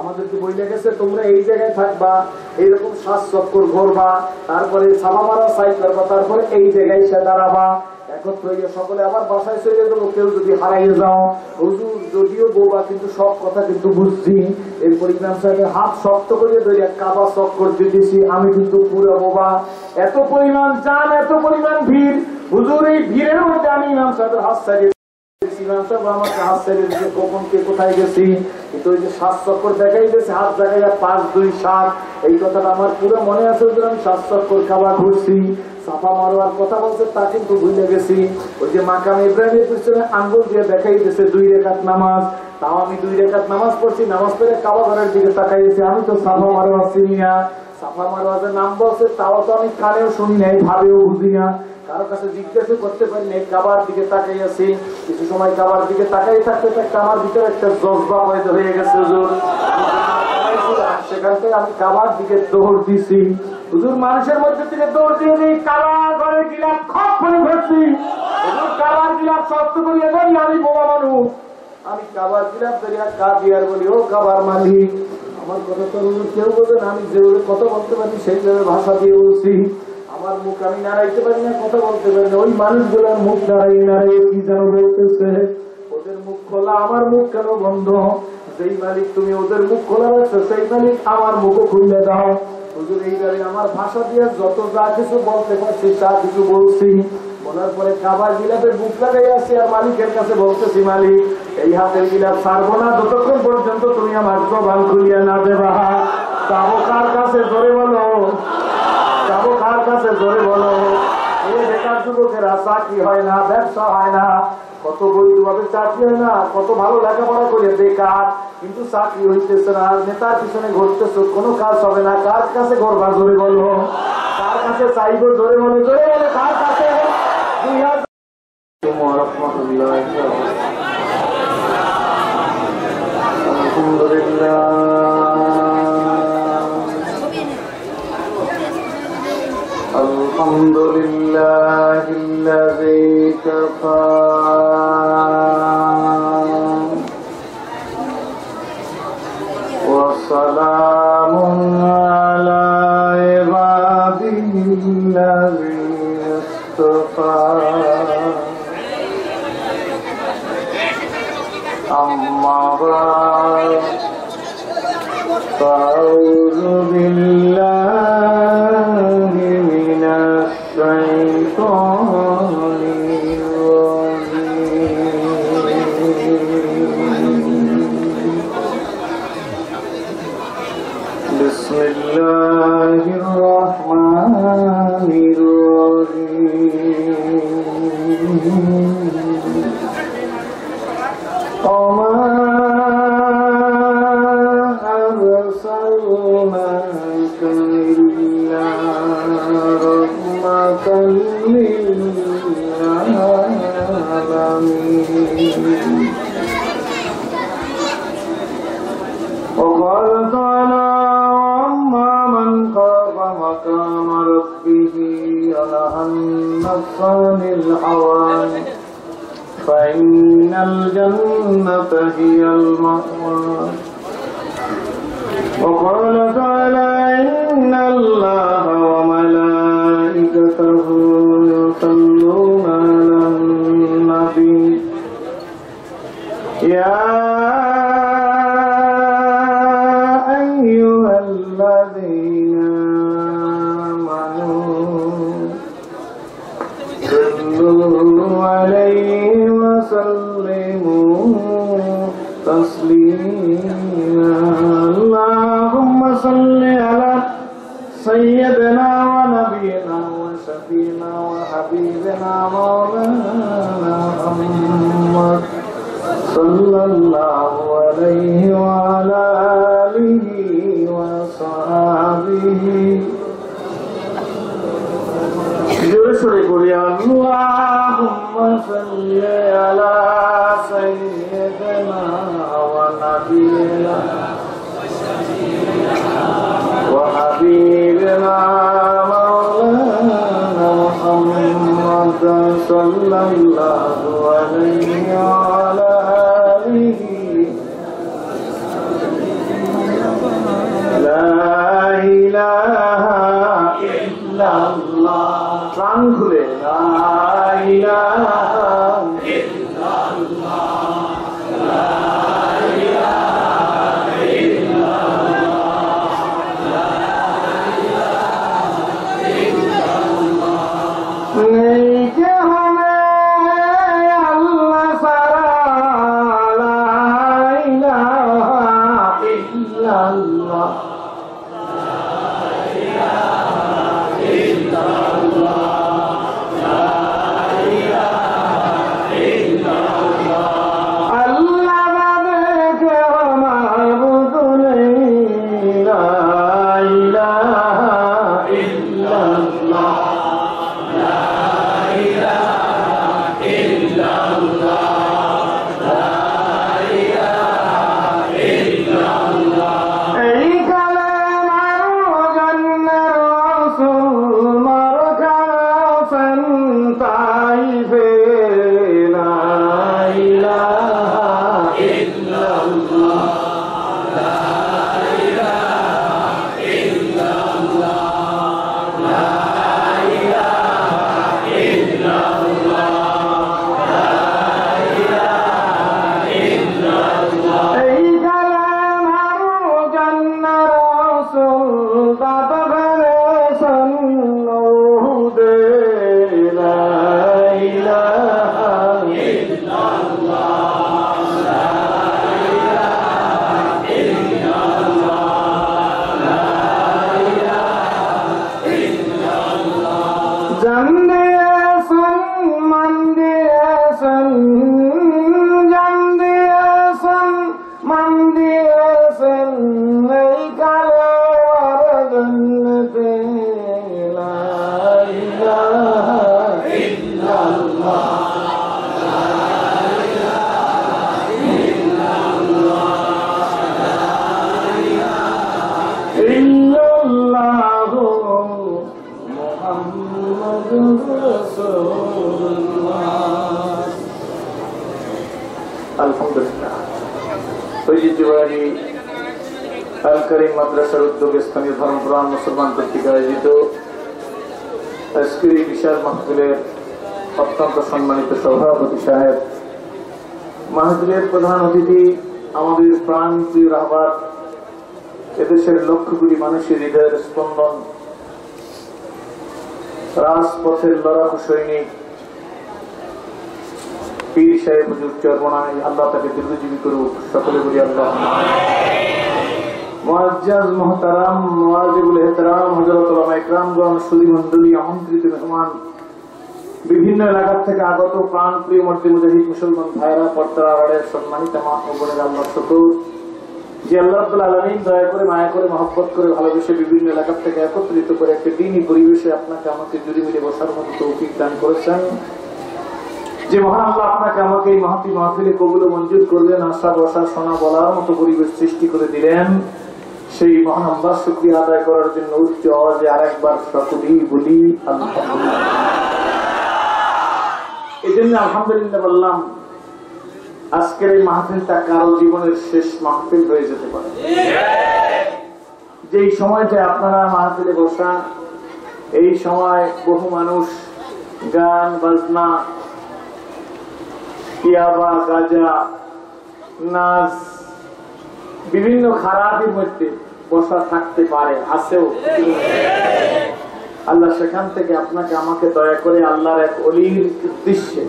আমাদেরকে বইলে গেছে তোমরা এই জায়গায় থাকবা, এইরকম শ্বাস চক্কর ঘুরবা, তারপরে সাবা মারা সাই করবা, তারপরে এই জায়গায় সে দাঁড়াবা। সকলে যাও। যদিও বোবা কিন্তু সব কথা কিন্তু বুঝছি। হাত শক্ত করে আমি কিন্তু পুরো বোবা এত পরিমাণ চান এত পরিমাণ ভিড়। হুজুর, এই ভিড়ের মধ্যে আমি ইমাম সাহেবের হাত সারিয়ে কখন কে কোথায় গেছি, কিন্তু ওই যে শ্বাস চক্কর দেখাই গেছে হাত দেখাইয়া পাঁচ, দুই, সাত, এই কথাটা আমার পুরো মনে আছে হুজুর আমি শ্বাস চক্কর খাবার ঘুরছি সাফা মারোয়ার কথা বলছে, তা কিন্তু ভুলে গেছি। ওই যে মাকাম ইব্রাহিমের পিছনে আঙ্গুল দিয়ে দেখাই দিয়েছে, দুই রেখাত নামাজ। তাও আমি দুই রেখাত নামাজ পড়ছি, নামাজ পড়ে কাবা ঘরের দিকে তাকাই দিয়েছি আমি তো সাফা মারোয়া চিনি না। সাফা মারোয়াজের নাম বলছে, তাও তো আমি কানেও শুনি নাই, ভাবেও বুঝি না। কারও কাছে জিজ্ঞাসা করতে পারি নাই, কাবার দিকে তাকাই আছি। কিছু সময় কাবার দিকে তাকাই থাকতে থাকতে আমার ভিতরে একটা জজবা হয়তো হয়ে গেছে, হুজুর। সেখান থেকে আমি কাবার দিকে দৌড় দিছি। হুজুর, মানুষের মধ্যে থেকে দৌড় দিয়ে দিই কাবা ঘরে গিলাম খপ করে ধরছি। হুজুর, কাবার গিলাম শক্ত করিয়া ধরি, আমি বোমা মানুষ। আমি কাবার গিলাম ধরিয়া কাবিয়ার বলি, ও কাবার মালিক, আমার কথা তো কেউ বলবেন আমি যেভাবে কথা বলতে পারি, সেইভাবে ভাষা দিয়ে বলছি। আমার মুখ আমি নাড়াইতে পারি না, কথা বলতে পারি না। ওই মানুষগুলোর মুখ নাড়াই নাড়াই কি যেন বলতেছে? ওদের মুখ খোলা, আমার মুখ কেন বন্ধ? যেই মালিক তুমি ওদের মুখ খোলা রাখছো, সেই মালিক আমার মুখও দাও। আমার ভাষা দিয়ে যত যা কিছু বলতে পারছি, তা কিছু বলছি। বলার পরে গিলাপের লাগাই আর মালিকের কাছে বলতেছি, মালিক, এই গিলাপ না, যতক্ষণ পর্যন্ত তুমি আমার খুলিয়া না দেবা। যাব কার কাছে? জোরে বলো। কাছে জোরে বলো, এই বেকার যুবকেরা চাকরি হয় না, ব্যবসা হয় না। কত বৈধ ভাবে চাকরি হয় না, কত ভালো লেখাপড়া করে বেকার, কিন্তু চাকরি হইতেছে না নেতার পিছনে ঘুরতেছো, কোনো কাজ হবে না, কার কাছে গড়বা জোরে বলো? কার কাছে চাইব জোরে বলো জোরে বলো, কার কাছে? الحمد لله الذي كفى. وسلام على عباده اصطفى. أما بعد فأعوذ عن الهوى فإن الجنة هي المأوى وقال تعالى إن الله وملائكته يصلون على النبي. يا أيها الذين লড়াকু সৈনিক, পীর সাহেব হুজুর আল্লাহ তাকে দীর্ঘজীবী করুক, সকলে বলি আল্লাহ। বিভিন্ন এলাকা থেকে আগত প্রাণ প্রিয় মূর্তি মুজাহিদ মুসলমান ভাইরা, পর্দার সম্মানিত মা ও আল্লাহ মঞ্জুর করলেন বলার মতো পরিবেশ সৃষ্টি করে দিলেন। সেই মহান আল্লাহ শুক্রিয়া আদায় করার জন্য উচ্চ আওয়াজে আরেকবার সকলেই বলি, আলহামদুলিল্লাহ। এই জন্য আলহামদুলিল্লাহ বললাম আজকের এই মাহফিলটা কারও জীবনের শেষ মাহফিল হয়ে যেতে পারে। যেই সময়টা আপনারা মাহফিলে বসা, এই সময় বহু মানুষ গান, বাজনা ইয়াবা গাজা, নাচ, বিভিন্ন খারাপের মধ্যে বসা থাকতে পারে, আছেও। আল্লাহ সেখান থেকে আপনাকে আমাকে দয়া করে আল্লাহর এক অলির উদ্দেশ্যে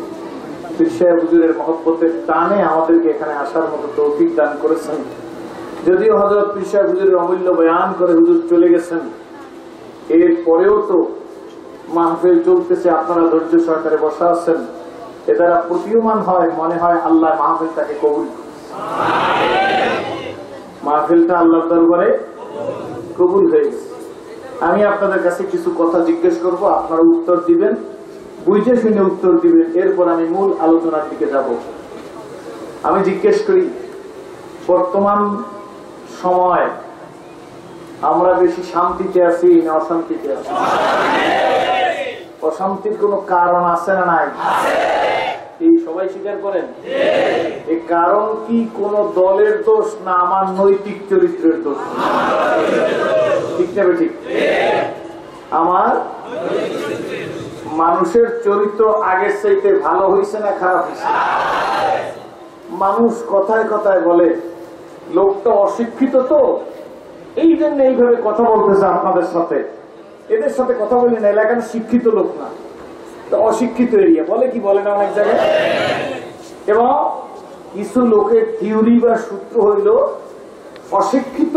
হুজুরের মহব্বতের টানে আমাদেরকে এখানে আসার মতো তৌফিক দান করেছেন। যদিও হজরত হুজুরের অমূল্য বয়ান করে হুজুর চলে গেছেন, এর পরেও তো মাহফিল চলতেছে, আপনারা ধৈর্য সহকারে বসা আছেন। এ দ্বারা প্রতীয়মান হয়, মনে হয় আল্লাহ মাহফিল তাকে কবুল মাহফিলটা আল্লাহ দরবারে কবুল হয়ে গেছে। আমি আপনাদের কাছে কিছু কথা জিজ্ঞেস করব, আপনারা উত্তর দিবেন। বুঝে শুনে উত্তর দিবেন এরপর আমি মূল আলোচনার দিকে যাব। আমি জিজ্ঞেস করি বর্তমান সময় আমরা বেশি শান্তিতে আছি না অশান্তিতে আছি? অশান্তির কোনো কারণ আছে না নাই? এই সবাই স্বীকার করেন? এই কারণ কি কোন দলের দোষ না আমার নৈতিক চরিত্রের দোষ? ঠিক না ঠিক? আমার মানুষের চরিত্র আগের চাইতে ভালো হয়েছে না খারাপ হয়েছে মানুষ কথায় কথায় বলে, লোকটা অশিক্ষিত তো, এই জন্য এইভাবে কথা বলতেছে আপনাদের সাথে। এদের সাথে কথা বলি না, এলাকার শিক্ষিত লোক না। অশিক্ষিত এরিয়া, বলে কি বলে না অনেক জায়গায়? এবং কিছু লোকের থিওরি বা সূত্র হইল, অশিক্ষিত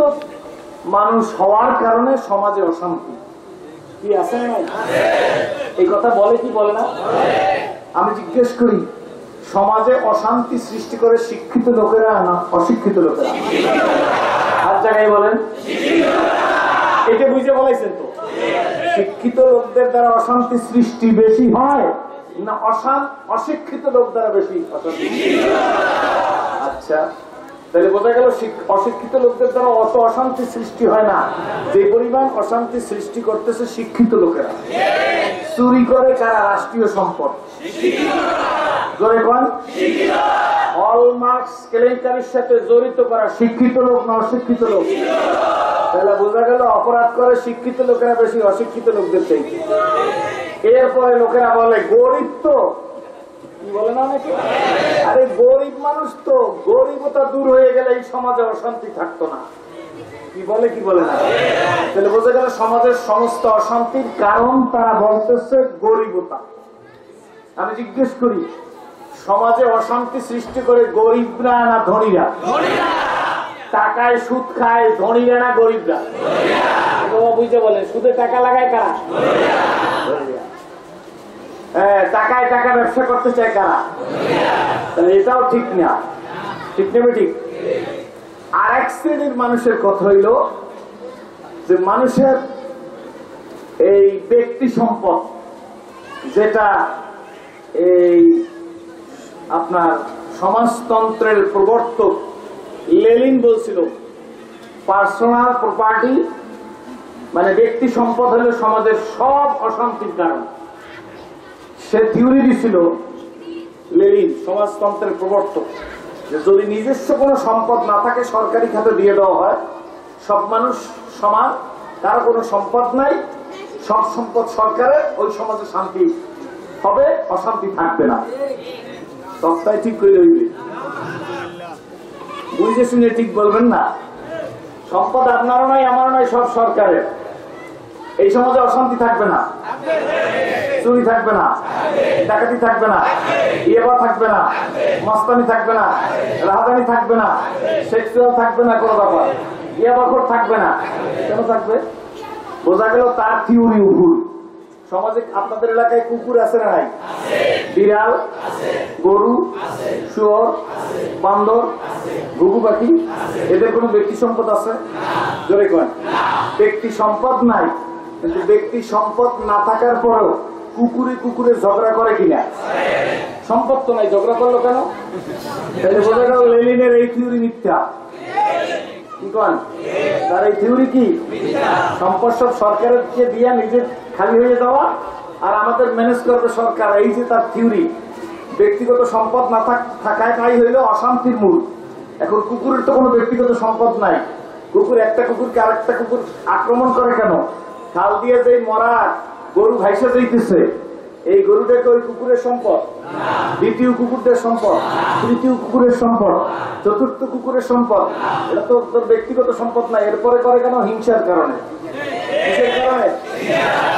মানুষ হওয়ার কারণে সমাজে অশান্তি। কি আছে? এই কথা বলে কি বলে না? আমি জিজ্ঞেস করি, সমাজে অশান্তি সৃষ্টি করে শিক্ষিত লোকেরা না অশিক্ষিত লোকেরা? আর জায়গায় বলেন। এটা বুঝে বলাইছেন তো? শিক্ষিত লোকদের দ্বারা অশান্তি সৃষ্টি বেশি হয় না অশান অশিক্ষিত লোক দ্বারা বেশি অশান্তি আচ্ছা। তাহলে বোঝা গেল অশিক্ষিত লোকদের দ্বারা অত অশান্তি সৃষ্টি হয় না। যে পরিমাণ অশান্তি সৃষ্টি করতেছে শিক্ষিত লোকেরা। চুরি করে কারা? রাষ্ট্রীয় সম্পদ। সাথে জড়িত করা শিক্ষিত লোক না অশিক্ষিত লোক? তাহলে বোঝা গেল অপরাধ করে শিক্ষিত লোকেরা বেশি, অশিক্ষিত লোকদের চাইতে এরপরে লোকেরা বলে, গরিব তো। কি বলে না অনেকে? আরে গরিব মানুষ তো গরিবতা দূর হয়ে গেলে এই সমাজে অশান্তি থাকতো না। কি বলে কি বলে না? তাহলে বোঝা গেল সমাজের সমস্ত অশান্তির কারণ তারা বলতেছে গরিবতা। আমি জিজ্ঞেস করি সমাজে অশান্তি সৃষ্টি করে গরিবরা না ধনীরা? টাকায় সুদ খায় ধনীরা না গরিবরা? বাবা বুঝতে বলে সুদে টাকা লাগায় কারা? টাকায় টাকা ব্যবসা করতে চায় কারা? এটাও ঠিক না। ঠিক নেবে ঠিক আর এক শ্রেণির মানুষের কথা হইল যে মানুষের এই ব্যক্তি সম্পদ, যেটা এই আপনার সমাজতন্ত্রের প্রবর্তক লেলিন বলছিল পার্সোনাল প্রপার্টি মানে ব্যক্তি সম্পদ হলো সমাজের সব অশান্তির কারণ। সে থিওরি দিছিল লেলিন সমাজতন্ত্রের প্রবর্তক, যে যদি নিজস্ব কোনো সম্পদ না থাকে, সরকারি খাতে দিয়ে দেওয়া হয়, সব মানুষ সমান, তার কোনো সম্পদ নাই, সব সম্পদ সরকারের, ওই সমাজে শান্তি হবে, অশান্তি থাকবে না। সবটাই ঠিক করে রইবে বুঝে শুনে ঠিক বলবেন না? সম্পদ আপনারও নাই, আমারও নাই, সব সরকারের। এই সমাজে অশান্তি থাকবে না। চুরি থাকবে না। ডাকাতি থাকবে না। ইয়েবা থাকবে না। মস্তানি থাকবে না। রাহাদানি থাকবে না। সেক্সুয়াল থাকবে না কোনো ব্যাপার। ইয়াবাখর থাকবে না। কেন থাকবে? বোঝা গেল তার থিওরি ভুল। সমাজে আপনাদের এলাকায় কুকুর আছে না নাই? বিড়াল গরু শুয়োর বান্দর ঘুঘু পাখি এদের কোনো ব্যক্তি সম্পদ আছে? জোরে কন ব্যক্তি সম্পদ নাই। কিন্তু ব্যক্তি সম্পদ না থাকার পরেও কুকুরে কুকুরে ঝগড়া করে কিনা? সম্পদ তো নাই, ঝগড়া করল কেন? তাহলে বোঝা গেল লেলিনের এই থিওরি মিথ্যা। কি কন? তার এই থিওরি কি? সম্পদ সব সরকারকে দিয়ে নিজে খালি হয়ে যাওয়া, আর আমাদের ম্যানেজ করবে সরকার, এই যে তার থিওরি ব্যক্তিগত সম্পদ না থাকায় তাই হইল অশান্তির মূল। এখন কুকুরের তো কোনো ব্যক্তিগত সম্পদ নাই। কুকুর একটা কুকুরকে আরেকটা কুকুর আক্রমণ করে কেন? খাল দিয়ে যে মরা গরু ভাইসা যাইতেছে, এই গরুটাকে ওই কুকুরের সম্পদ? দ্বিতীয় কুকুরদের সম্পদ? তৃতীয় কুকুরের সম্পদ? চতুর্থ কুকুরের সম্পদ? এটা তো তোর ব্যক্তিগত সম্পদ না, এরপরে করে কেন হিংসার কারণে?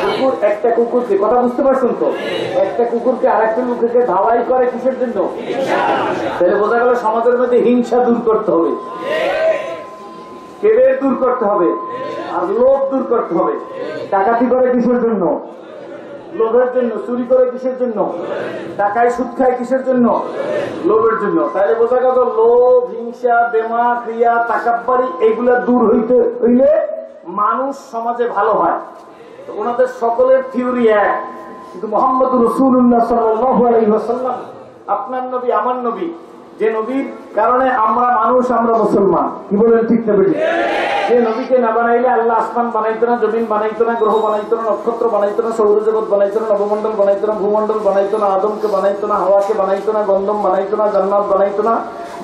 কুকুর একটা কুকুরকে, কথা বুঝতে পারছেন তো? একটা কুকুরকে আরেকটা কুকুরকে ধাওয়াই করে কিসের জন্য? তাহলে বোঝা গেল সমাজের মধ্যে হিংসা দূর করতে হবে। কেবের দূর করতে হবে। আর লোভ দূর করতে হবে। ডাকাতি করে কিসের জন্য? লোভের জন্য, চুরি করে কিসের জন্য? টাকায় সুদ খায় কিসের জন্য? লোভের জন্য। তাহলে বোঝা গেল লোভ, হিংসা দেমা ক্রিয়া, তাকাব্বারি এগুলা দূর হইতে হইলে মানুষ সমাজে ভালো হয়। ওনাদের সকলের থিওরি এক। কিন্তু মোহাম্মদ রসুল্লাহ সাল্লাম আপনার নবী, আমার নবী, যে নবীর কারণে আমরা মানুষ আমরা মুসলমান কি বলেন ঠিক না বেটি যে নবীকে না বানাইলে আল্লাহ আসমান বানাইতো না জমিন বানাইতো না গ্রহ বানাইতো না নক্ষত্র বানাইতো না সৌরজগৎ বানাইতো না নবমন্ডল বানাইতো না ভূমন্ডল বানাইতো না আদমকে বানাইতো না হাওয়াকে বানাইতো না গন্ধম বানাইতো না জান্নাত বানাইতো না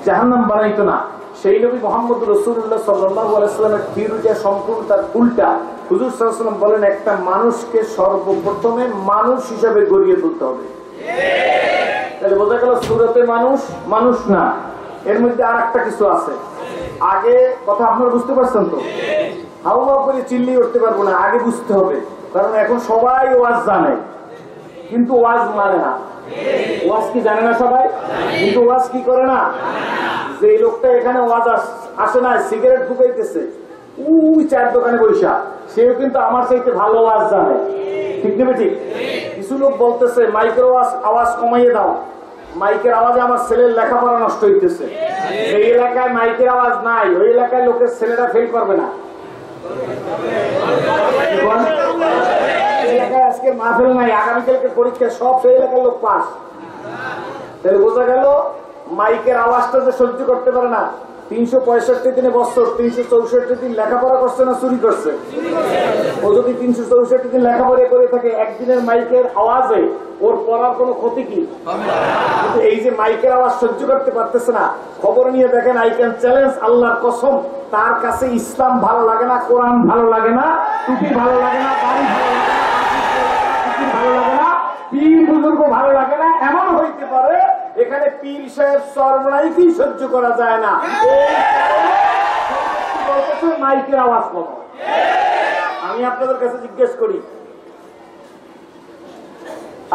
জাহান্নাম বানাইতো না সেই নবী মোহাম্মদ রসুল্লাহ সাল্লাহ আলাইস্লামের থিওরিটা সম্পূর্ণ তার উল্টা হুজুর সাল্লাম বলেন একটা মানুষকে সর্বপ্রথমে মানুষ হিসাবে গড়িয়ে তুলতে হবে তাহলে বোঝা গেল সুরতে মানুষ মানুষ না এর মধ্যে আর একটা কিছু আছে। আগে কথা আপনারা বুঝতে পারছেন তো? হাউ হাউ করে চিল্লি উঠতে পারব না, আগে বুঝতে হবে। কারণ এখন সবাই ওয়াজ জানে। কিন্তু ওয়াজ মানে না। ওয়াজ কি জানে না সবাই? কিন্তু ওয়াজ কি করে না? যে লোকটা এখানে ওয়াজ আস- না, সিগারেট ঢুকাইতেছে। উই চার দোকানে বৈশা সেও কিন্তু আমার চাইতে ভালো ওয়াজ জানে। ঠিক নেবে ঠিক কিছু লোক বলতেছে, মাইকের আওয়াজ আওয়াজ কমাইয়ে দাও। মাইকের আওয়াজে আমার ছেলের লেখাপড়া নষ্ট হইতেছে। এই এলাকায় মাইকের আওয়াজ নাই, ওই এলাকায় লোকের ছেলেরা ফেল করবে না। এলাকায় সব সেই এলাকার লোক পাস। তাহলে বোঝা গেল, মাইকের আওয়াজটা যে সহ্য করতে পারে না তিনশো পঁয়ষট্টি দিনে বছর, তিনশো চৌষট্টি দিন লেখাপড়া করছে না চুরি করছে? ও যদি তিনশো চৌষট্টি দিন লেখাপড়া করে থাকে, একদিনের মাইকের আওয়াজে ওর পড়ার কোনো ক্ষতি কি? কিন্তু এই যে মাইকের আওয়াজ সহ্য করতে পারতেছে না, খবর নিয়ে দেখেন আই ক্যান চ্যালেঞ্জ আল্লাহর কসম, তার কাছে ইসলাম ভালো লাগে না, কোরআন ভালো লাগে না, টুপি ভালো লাগে না ভালো লাগে না ভালো লাগে না, পীর বুজুর্গ ভালো লাগে না, এমন হইতে এখানে পীর সাহেব সর্বনাইকেই সহ্য করা যায় না। মাইকের আওয়াজ আমি আপনাদের কাছে জিজ্ঞেস করি,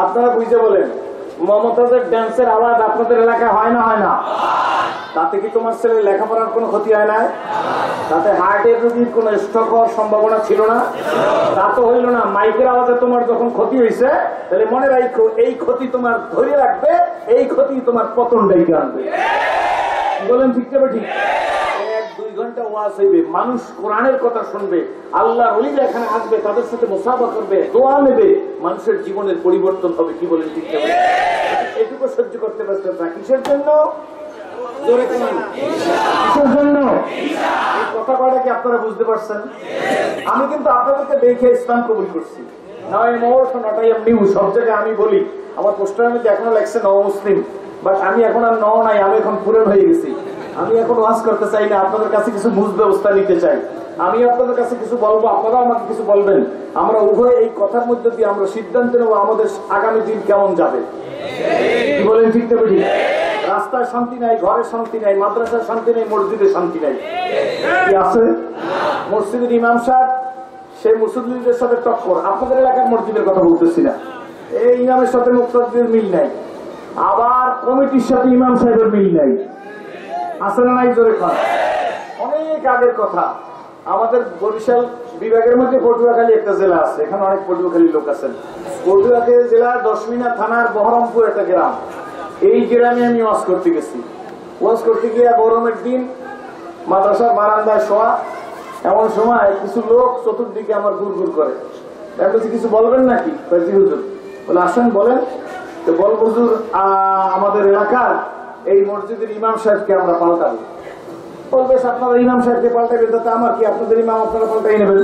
আপনারা বুঝে বলেন, মমতাজের ড্যান্সের আওয়াজ আপনাদের এলাকায় হয় না হয় না? তাতে কি তোমার ছেলে লেখাপড়ার কোনো ক্ষতি হয় না তাতে হার্টের রোগীর কোনো স্ট্রোক হওয়ার সম্ভাবনা ছিল না? তা তো হইল না, মাইকের আওয়াজে তোমার যখন ক্ষতি হয়েছে তাহলে মনে রাখো এই ক্ষতি তোমার ধরে রাখবে, এই ক্ষতি তোমার পতন ডেকে আনবে। বলেন, ঠিক যাবে ঠিক দুই ঘণ্টা হইবে, মানুষ কথা শুনবে আল্লাহ আসবে, তাদের সাথে করবে, দোয়া নেবে, মানুষের জীবনের পরিবর্তন হবে, কি বলেন, ঠিক এটুকু সহ্য করতে পারছে না কিসের জন্য? জোরে কোন কিসের জন্য। এই কথা কয়টা কি আপনারা বুঝতে পারছেন? আমি কিন্তু আপনাদেরকে দেখে ইসলাম কবুল করছি। নয় ওটাই এমনি সব জায়গায় আমি বলি আমার পোস্টার আমি এখনও লাগছে ন মুসলিম বাট আমি এখন আর ন নাই আমি এখন পুরন হয়ে গেছি। আমি এখন ওয়াজ করতে চাই না আপনাদের কাছে কিছু বুঝ ব্যবস্থা নিতে চাই। আমি আপনাদের কাছে কিছু বলব, আপনারাও আমাকে কিছু বলবেন। আমরা উভয় এই কথার মধ্যে দিয়ে আমরা সিদ্ধান্ত নেব আমাদের আগামী দিন কেমন যাবে। কি বলেন, ঠিক তবে রাস্তায় শান্তি নাই, ঘরে শান্তি নাই, মাদ্রাসায় শান্তি নাই, মসজিদে শান্তি নাই। কি আছে? মসজিদের ইমাম সাহেব, সেই মুসলিমদের সাথে টক্কর। আপনাদের এলাকার মসজিদের কথা বলতেছি না। এই ইমামের সাথে মুক্তাদের মিল নাই। আবার কমিটির সাথে ইমাম সাহেবের মিল নাই। আসলে নাই জোরে খান অনেক আগের কথা। আমাদের বরিশাল বিভাগের মধ্যে পটুয়াখালী একটা জেলা আছে। এখানে অনেক পটুয়াখালী লোক আছেন। পটুয়াখালী জেলার দশমিনা থানার বহরমপুর একটা গ্রাম। এই গ্রামে আমি ওয়াজ করতে গেছি। ওয়াজ করতে গিয়ে গরমের দিন মাদ্রাসার বারান্দায় শোয়া এমন সময় কিছু লোক চতুর্দিকে আমার গুড় গুড় করে। বলছি, কিছু বলবেন নাকি? কয়েকটি হুজুর। বলে আসেন বলেন। তো বল হুজুর আমাদের এলাকার এই মসজিদের ইমাম সাহেবকে আমরা পাল্টাবো বলবে আপনারা ইমাম সাহেবকে পাল্টাবেন তাতে আমার কি, আপনাদের ইমাম আপনারা পাল্টাই নেবেন?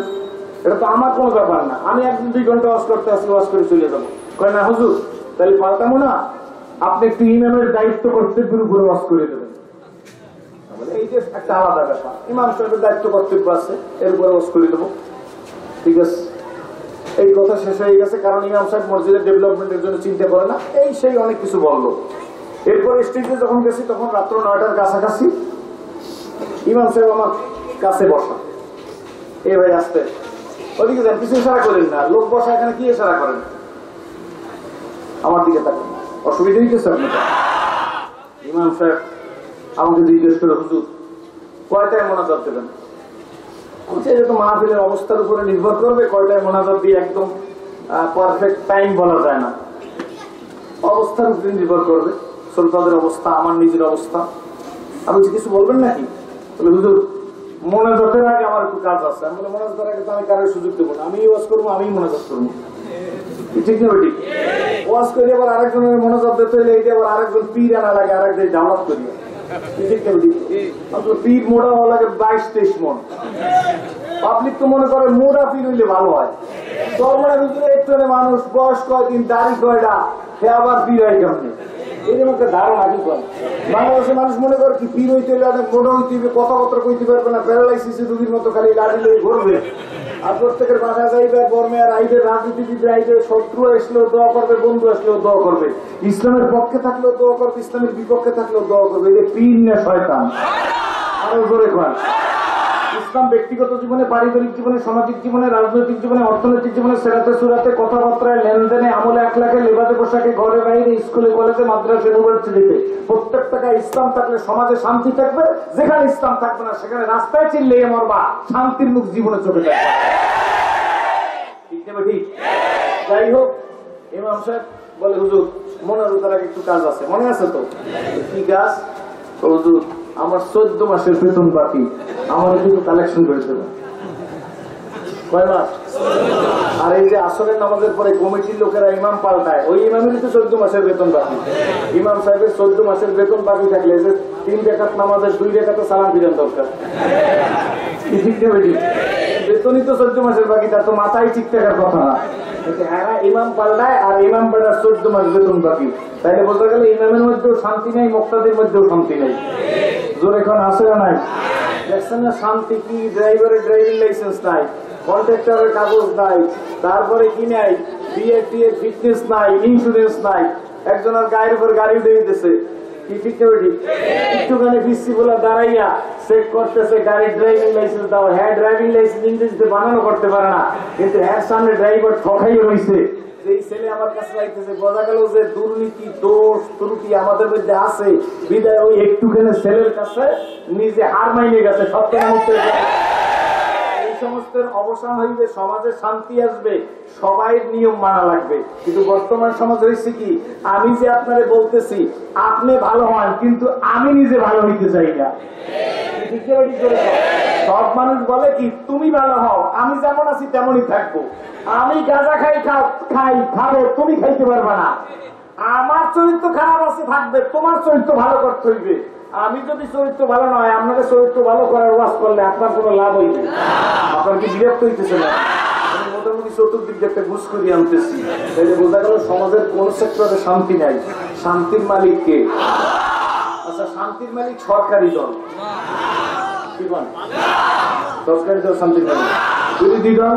এটা তো আমার কোনো ব্যাপার না। আমি একদিন দুই ঘণ্টা ওয়াশ করতে আসলে ওয়াজ করে চলে যাব। কয়, না, হুজুর, তাহলে পাল্টাবো না। আপনি একটু ইমামের দায়িত্ব কর্তব্যের উপরে ওয়াজ করে দেবেন। এই যে একটা আলাদা ব্যাপার। ইমাম দায়িত্ব কর্তব্য আছে করে দেবো। ঠিক আছে? কথা শেষ হয়ে গেছে, কারণ ইমাম ডেভেলপমেন্টের জন্য না। এই সেই অনেক কিছু বলল। যখন গেছি, তখন রাত্র নয়টার কাছাকাছি ইমাম সাহেব আমার কাছে বসা। এ ভাই আসতে। ওদিকে যান, কিছু ইশারা করেন না। লোক বসা, এখানে কি ইশারা করেন? আমার দিকে তাকান। অসুবিধা হইতেছে আপনার ইমাম সাহেব আমাকে জিজ্ঞেস করে, হুজুর, কয়টায় মোনাজাত দেবেন? এটা মাহফিলের অবস্থার উপরে নির্ভর করবে। কয়টায় মোনাজাত দিয়ে একদম পারফেক্ট টাইম বলা যায় না। অবস্থার উপরে নির্ভর করবে। শ্রোতাদের অবস্থা, আমার নিজের অবস্থা। আপনি কিছু বলবেন নাকি? বলে আগে আমার একটু কাজ আছে। আমি আগে তো আমি কারোর সুযোগ দেবো না। আমি ওয়াজ করব আমি করব। ভালো হয়। একটু মানুষ বয়স কয়দিন দাড়ি কয়টা সে আবার পীর হয় কেমনি? আর প্রত্যেকের আর শত্রু আসলেও দোয়া করবে, বন্ধু আসলেও দোয়া করবে। ইসলামের পক্ষে থাকলেও দোয়া করবে, ইসলামের বিপক্ষে থাকলেও দোয়া করবে। যে পীর না শয়তান। আরও জোরে কয় ইসলাম ব্যক্তিগত জীবনে, পারিবারিক জীবনে, সামাজিক জীবনে, রাজনৈতিক জীবনে, অর্থনৈতিক জীবনে, সেরাতে সুরাতে, কথাবার্তায়, লেনদেনে, আমলে একলাখে লেবাতে পোশাকে, ঘরে বাইরে, স্কুলে, কলেজে, মাদ্রাসা, ইউনিভার্সিটিতে। প্রত্যেক টাকায় ইসলাম থাকলে সমাজে শান্তি থাকবে, যেখানে ইসলাম থাকবে না, সেখানে রাস্তায় চিনলে মরবা, শান্তির মুখ জীবনে চলে যাবে ঠিক ঠিক যাই হোক, ইমাম সাহেব বলে, হুজুর মনে আগে একটু কাজ আছে। মনে আছে তো? কি কাজ? হুজুর আমার চোদ্দ মাসের বেতন বাকি। আমার কিন্তু কালেকশন করে দেবে আর এই যে আসরের নামাজের পরে কমিটির লোকেরা ইমাম পাল্টায়, ওই ইমামেরই তো চোদ্দ মাসের বেতন বাকি। ইমাম সাহেবের চোদ্দ মাসের বেতন বাকি থাকলে যে তিন রেখাত নামাজের দুই রেখাতে সালাম দিলেন দরকার? বেতনই তো চোদ্দ মাসের বাকি, তার তো মাথায় ঠিক থাকার কথা না। এরা ইমাম পাল্টায় আর ইমাম পাল্টার চোদ্দ মাস বেতন বাকি। তাইলে বলতে গেলে ইমামের মধ্যেও শান্তি নেই, মোক্তাদের মধ্যেও শান্তি নেই। জোর এখন আসে না নাই? দেখছেন শান্তি কি? ড্রাইভারের ড্রাইভিং লাইসেন্স নাই কন্ট্রাক্টরের কাগজ নাই, তারপরে কি নাই? বিএ টিএ ফিটনেস নাই ইন্স্যুরেন্স নাই। একজনের গায়ের উপর গাড়ি উঠে দিতেছে। কি ঠিক? একটুখানি বলে দাঁড়াইয়া চেক গাড়ির ড্রাইভিং লাইসেন্স দাও। হ্যাঁ ড্রাইভিং লাইসেন্স বানানো করতে পারে না। কিন্তু হ্যাঁ সামনে ড্রাইভার ঠকাই রয়েছে যে ছেলে আমার কাছে যাইতেছে, বোঝা গেল যে দুর্নীতি, দোষ, ত্রুটি আমাদের মধ্যে আছে। বিদায় ওই একটুখানি ছেলের কাছে নিজে হার মাইনে গেছে সব মুক্ত এই সমস্ত অবসান হইবে, সমাজে শান্তি আসবে সবাই নিয়ম মানা লাগবে। কিন্তু বর্তমান সমাজ হয়েছে কি, আমি যে আপনারে বলতেছি, আপনি ভালো হন, কিন্তু আমি নিজে ভালো হইতে চাই না। সব মানুষ বলে কি, তুমি ভালো হও, আমি যেমন আছি তেমনই থাকব। আমি গাঁজা খাই, খাও, খাই, খাব, তুমি খাইতে পারবা না। আমার চরিত্র খারাপ আছে, থাকবে। তোমার চরিত্র ভালো করতে হইবে। আমি যদি চরিত্র ভালো নয়, আপনাকে চরিত্র ভালো করার ওয়াজ করলে আপনার কোনো লাভ হইবে আপনার কি বিরক্ত হইতেছে না? মোটামুটি চতুর্দিক ঘুষ আনতেছি। সমাজের শান্তি নাই। শান্তির মালিক কে? আচ্ছা শান্তির মালিক দল। দল?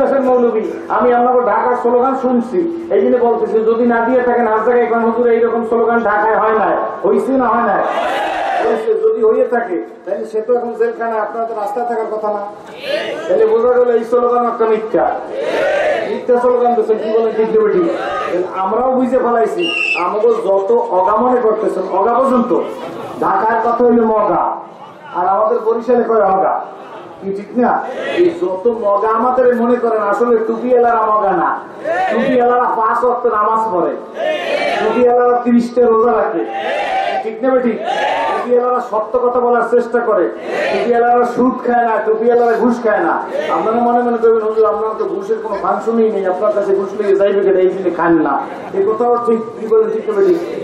দেশের মৌলবী, আমি আপনাকে ঢাকার স্লোগান শুনছি। এই জন্য বলতেছি, যদি না দিয়ে থাকেন, আর জায়গায় এখন হুজুর এইরকম স্লোগান ঢাকায় হয় না হইছে না হয় না। আমরাও বুঝে ফেলাইছি আমাদের যত অগা মনে অগা পর্যন্ত। ঢাকার কথা হইল মগা, আর আমাদের বরিশালে কয় অগা? কি ঠিক না? এই যত মগা আমাদের মনে করেন, আসলে টুপি এলারা মগা না। টুপি এলারা পাঁচ অক্ট নামাজ পড়ে। টুপি এলারা তিরিশটা রোজা রাখে। ঠিক না ঠিক সত্য কথা বলার চেষ্টা করে সুদ খায় না টুপি ঘুষ খায় না আপনারা মনে মনে করবেন হুজুর আপনার তো ঘুষের কোনো ফাংশনই নেই আপনার কাছে ঘুষ লেগে যাইবে কেটে এই জন্য খান না। এই কথাও ঠিক কি বলেন ঠিক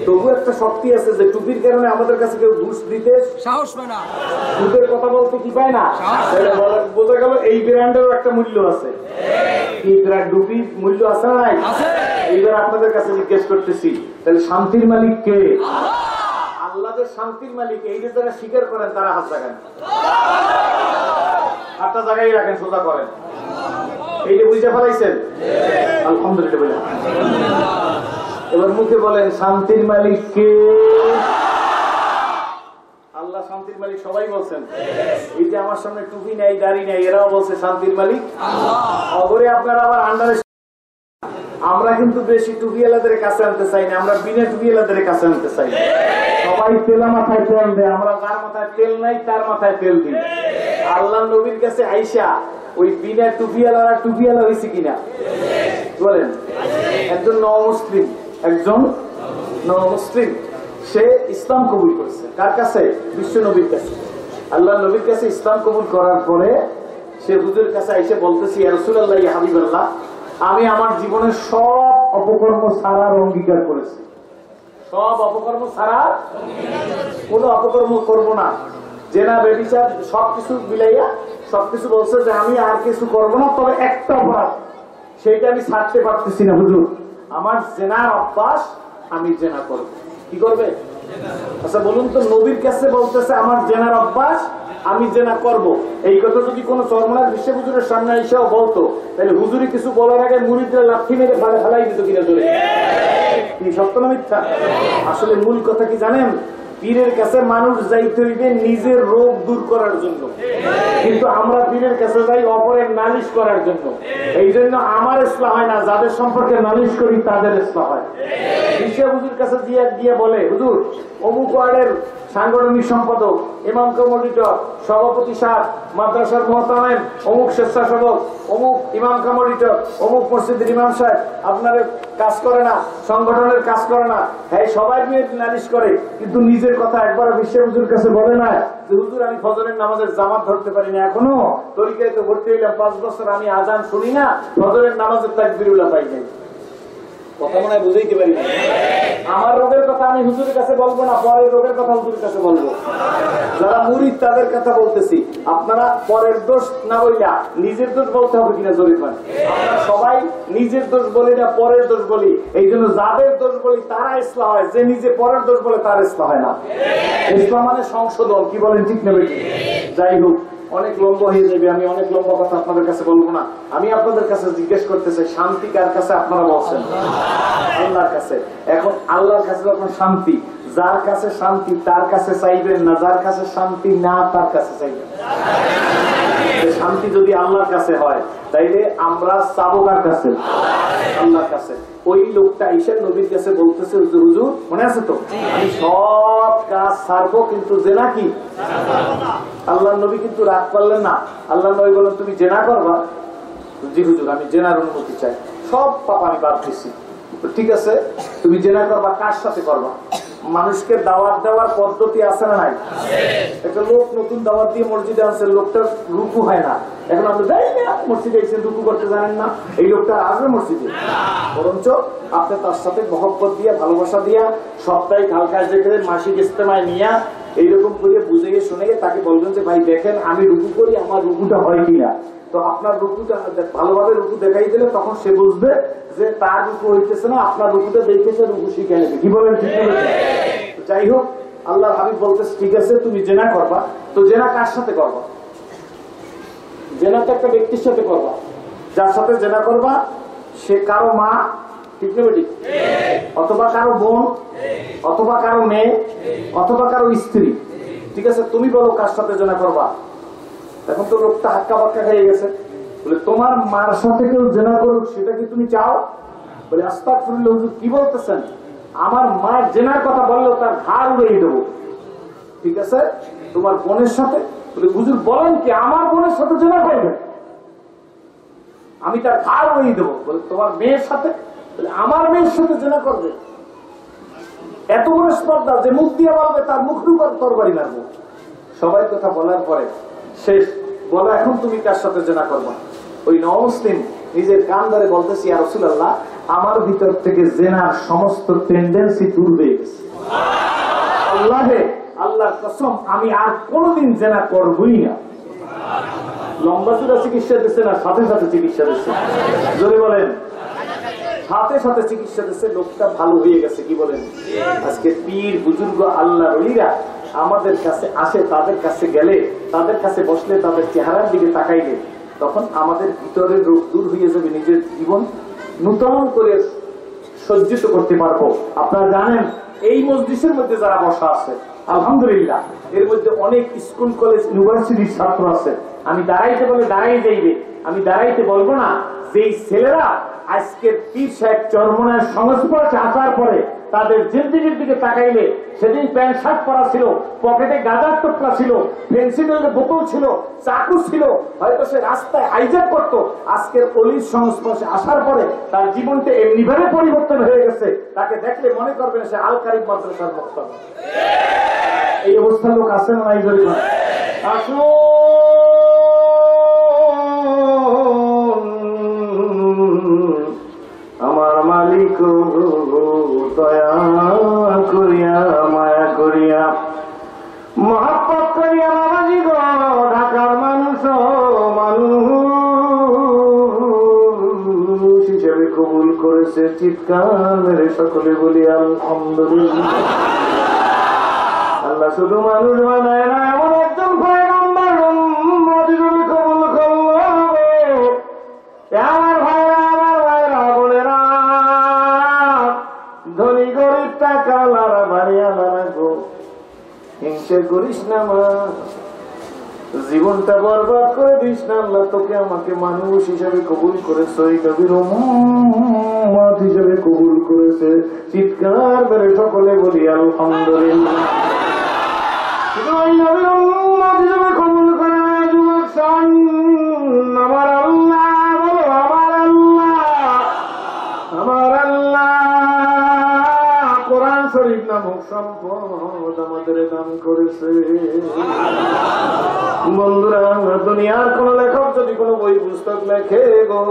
তবু একটা শক্তি আছে যে টুপির কারণে আমাদের কাছে কেউ ঘুষ দিতে সাহস পায় না। সুদের কথা বলতে কি পায় না? বোঝা গেল এই ব্র্যান্ডেরও একটা মূল্য আছে। এই ব্র্যান্ড মূল্য আছে না নাই। এইবার আপনাদের কাছে জিজ্ঞেস করতেছি তাহলে শান্তির মালিক কে? আল্লাহ শান্তির মালিক, এই যে যারা স্বীকার করেন, তারা হাত জাগান হাতটা জায়গায় রাখেন, সোজা করেন। এই যে বুঝতে ফেলাইছেন? আলহামদুলিল্লাহ এবার মুখে বলেন, শান্তির মালিক কে? আল্লাহ শান্তির মালিক সবাই বলছেন। এই যে আমার সামনে টুপি নাই, দাড়ি নাই, এরাও বলছে শান্তির মালিক। অগরে আপনারা আবার আন্ডারে আমরা কিন্তু বেশি টুপিওয়ালাদের কাছে আনতে চাই না, আমরা বিনা টুপিওয়ালাদের কাছে আনতে চাই না। সবাই তেলা মাথায় তেল দেয়। আমরা যার মাথায় তেল নাই, তার মাথায় তেল দিই। আল্লাহ নবীর কাছে আইসা ওই বিনা টুপিওয়ালারা টুপিওয়ালা হয়েছে কিনা? বলেন। একজন ন মুসলিম একজন ন মুসলিম সে ইসলাম কবুল করেছে। কার কাছে? বিশ্ব নবীর কাছে। আল্লাহ নবীর কাছে ইসলাম কবুল করার পরে সে হুজুর কাছে এসে বলতেছি রসুল্লাহ হাবিবাল্লাহ, আমি আমার জীবনের সব অপকর্ম ছাড়ার অঙ্গীকার করেছি। সব অপকর্ম ছাড়া কোনো অপকর্ম করব না। জেনা, বেবিচার, সবকিছু মিলাইয়া সবকিছু বলছে যে, আমি আর কিছু করব না, তবে একটা অপরাধ, সেইটা আমি ছাড়তে পারতেছি না, হুজুর। আমার জেনার অভ্যাস আমি জেনা করব। কি করবে? আচ্ছা বলুন তো, নবীর কাছে বলতেছে, আমার জেনার অভ্যাস আমি জেনা করব। এই কথা যদি কোন চরমনার বিশ্ব হুজুরের সামনে এসেও বলতো? তাহলে হুজুরি কিছু বলার আগে মুড়িদরা লাঠি মেরে ফালে ফেলাই দিত কিনা জোরে? কি সত্য না মিথ্যা? আসলে মূল কথা কি জানেন? পীরের কাছে মানুষ যাইতে হইবে নিজের রোগ দূর করার জন্য। কিন্তু আমরা পীরের কাছে যাই অপরের নালিশ করার জন্য। এই জন্য আমার ইসলাম হয় না, যাদের সম্পর্কে নালিশ করি তাদের ইসলাম হয়। সভাপতি অমুক অমুক অমুক আপনার কাজ করে না, সংগঠনের কাজ করে না। হ্যাঁ সবাই নিয়ে নালিশ করে, কিন্তু নিজের কথা একবার বিশ্ব হুজুর কাছে বলে না যে, হুজুর, আমি ফজরের নামাজের জামাত ধরতে পারি না এখনও। তরিকায় তো ভর্তি হইলাম, পাঁচ বছর আমি আজান শুনি না, ফজরের নামাজের তাকবিরুল্লাহ পাই নাই। কথা মনে হয় বুঝাইতে পারি আমার রোগের কথা আমি কাছে বলব না, পরের রোগের কথা কাছে বলব। যারা তাদের কথা বলতেছি। আপনারা পরের দোষ না নিজের দোষ বলতে হবে কিনা সবাই নিজের দোষ বলি না, পরের দোষ বলি। এই জন্য যাদের দোষ বলি, তারা ইসলাম হয়। যে নিজে পরের দোষ বলে, তার ইসলাম হয় না। ইসলাম মানে সংশোধন, কি বলেন ঠিক নেবে যাই হোক অনেক লম্বা হয়ে যাবে, আমি অনেক লম্বা কথা আপনাদের কাছে বলব না। আমি আপনাদের কাছে জিজ্ঞেস করতে চাই, শান্তি কার কাছে আপনারা বলছেন? আল্লাহর কাছে। এখন আল্লাহর কাছে যখন শান্তি যার কাছে শান্তি, তার কাছে চাইবেন না। যার কাছে শান্তি না, তার কাছে চাইবেন শান্তি যদি আল্লাহর কাছে হয়, তাইলে আমরা চাবো কার কাছে? আল্লাহর কাছে। ওই লোকটা নবীর কাছে বলতেছে, হুজুর মনে আছে তো? আমি সব কাজ ছাড়বো, কিন্তু জেনা কি? আল্লাহ নবী কিন্তু রাগ করলেন না। আল্লাহ নবী বলেন, তুমি জেনা করবা? জি, হুজুর, আমি জেনার অনুমতি চাই। সব পাপ আমি বাদ দিচ্ছি ঠিক আছে, তুমি জেনা করবা কার সাথে করবা। মানুষকে দাওয়াত দেওয়ার পদ্ধতি আছে না নাই? একটা লোক নতুন দাওয়াত দিয়ে মসজিদে আসছে লোকটার রুকু হয় না। এখন আপনি যাই না, মসজিদে এসে রুকু করতে জানেন না, এই লোকটা আসবে মসজিদে। বরঞ্চ আপনি তার সাথে মহব্বত দিয়ে, ভালোবাসা দিয়া, সপ্তাহে হালকা যেখানে মাসিক ইস্তেমায় নিয়ে এইরকম করে বুঝে গিয়ে শুনে তাকে বলবেন যে, ভাই, দেখেন, আমি রুকু করি, আমার রুকুটা হয় কিনা? তো আপনার রুকুটা ভালোভাবে রুকু দেখাই দিলে তখন সে বুঝবে যে তার রুকু হইতেছে না, আপনার রুকুটা দেখেছে রুকু শিখে নেবে। কি বলেন, ঠিক? যাই হোক, আল্লাহ হাবিব বলতেছে, ঠিক আছে, তুমি জেনা করবা। তো জেনা কার সাথে করবা? জেনা তো একটা ব্যক্তির সাথে করবা। যার সাথে জেনা করবা, সে কারও মা, ঠিক অথবা কারও বোন, অথবা কারও মেয়ে, অথবা কারও স্ত্রী। ঠিক আছে, তুমি বলো কার সাথে জেনা করবা? এখন তো লোকটা হাক্কা বাক্কা খেয়ে গেছে। বলে, তোমার মার সাথে কেউ জেনা করুক, সেটা কি তুমি চাও? বলে আস্তাক হুজুর, কি বলতেছেন? আমার মা জেনার কথা বললেও তার ঘাড় উড়িয়ে দেবো। ঠিক আছে? তোমার বোনের সাথে? বলে, হুজুর, বলেন কি, আমার বোনের সাথে জেনা করবে? আমি তার ঘাড় উড়িয়ে দেবো। বলে, তোমার মেয়ের সাথে? বলে, আমার মেয়ের সাথে জেনা করবে। এত বড় স্পর্ধা যে মুখ দিয়ে বলবে, তার মুখ দুবার তরবারি মারবো সবাই কথা বলার পরে শেষ। বলো, এখন তুমি কার সাথে জেনা করবা? ওই নমুসলিম নিজের কান ধরে বলতেছি আর রসুল্লাহ আমার ভিতর থেকে জেনার সমস্ত টেন্ডেন্সি দূর হয়ে গেছে। আল্লাহে, আল্লাহর কসম, আমি আর কোনোদিন জেনা করবই না। লম্বা চূড়া চিকিৎসা দিচ্ছে না, সাথে সাথে চিকিৎসা দিচ্ছে জোরে বলেন। সাথে সাথে চিকিৎসা দিচ্ছে লোকটা ভালো হয়ে গেছে, কি বলেন? আজকে পীর, বুজুর্গ আল্লাহ রলিরা আমাদের কাছে আসে, তাদের কাছে গেলে, তাদের কাছে বসলে তাদের চেহারার দিকে তাকাইলে, তখন আমাদের ভিতরের রোগ দূর হয়ে যাবে নিজের জীবন। নূতন করে সজ্জিত করতে পারব। আপনারা জানেন, এই মসজিদের মধ্যে যারা বসা আছে, আলহামদুলিল্লাহ, এর মধ্যে অনেক স্কুল, কলেজ, ইউনিভার্সিটির ছাত্র আছে। আমি দাঁড়াইতে বলে দাঁড়াই যাইবে। আমি দাঁড়াইতে বলব না, যেই ছেলেরা আজকের পীর সাহেব চরমনার সংস্পর্শে আসার পরে তাদের জিন্দিগির দিকে তাকাইলে সেদিন প্যান্ট শার্ট পরা ছিল, পকেটে গাজার টুকরা ছিল পেন্সিলের বোতল ছিল, চাকু ছিল, হয়তো সে রাস্তায় হাইজ্যাক করতো। আজকের পুলিশ সংস্পর্শে আসার পরে তার জীবনটা এমনিভাবে পরিবর্তন হয়ে গেছে। তাকে দেখলে মনে করবেন সে আল কারিম মাদ্রাসার বক্তব্য এই অবস্থার লোক আছে না আমার মালিক দয়া করিয়া, মায়া করিয়া। মহাপত করিয়া বাবাজি গো, ঢাকার মানুষ মানুষ হিসেবে কবুল করেছে চিৎকার সকলে বলি আলহামদুলিল্লাহ। আল্লাহ শুধু মানুষ বানায় না করিস না, মা। জীবনটা বরবাদ করে দিস না, আল্লাহ তোকে আমাকে মানুষ হিসেবে কবুল করেছে হিসেবে কবুল করেছে। চিৎকার করে সকলে বলি, আলহামদুলিল্লাহ। কবুল আল্লাহ, আমার আল্লাহ। কোরআন শরীফ নামক সম্পদ আমাদের দান করেছে। বন্ধুরা দুনিয়ার কোন লেখক যদি কোনো বই পুস্তক লেখে গো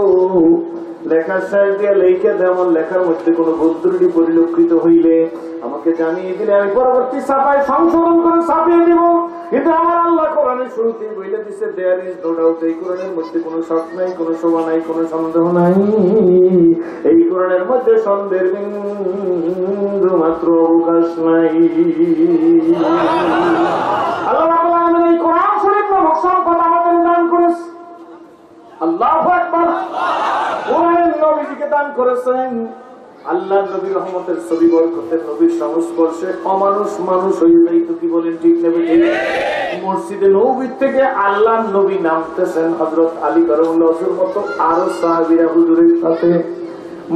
লেখার শেষ দিয়ে লিখে লেখার মধ্যে কোনো বুদ্ধি পরিলক্ষিত হইলে আমাকে জানিয়ে দিলে, আমি পরবর্তী ছাপায় সংশোধন করে ছাপিয়ে দিব। কিন্তু আমার আল্লাহ কোরআনের শুরুতেই বইলে দিচ্ছে দেয়ার ইজ নো ডাউট এই কোরআনের মধ্যে কোনো শখ নাই, কোনো শোভা নাই, কোনো সন্দেহ নাই। এই কোরআনের মধ্যে সন্দেহের বিন্দু মাত্র অবকাশ নাই। আল্লাহ এই কোরআন শরীফ নামক আমাদের দান করেছে। আল্লাহু আকবার। কোরআনের দান করেছেন। আল্লাহ নবী রহমতের ছবি নবীর সংস্পর্শে অমানুষ মানুষ হয়ে কি বলেন ঠিক নেবে মসজিদে থেকে আল্লাহ নবী নামতেছেন হজরত আলী করমুল্লাহর মতো আরও সাহাবিরা হুজুরের সাথে।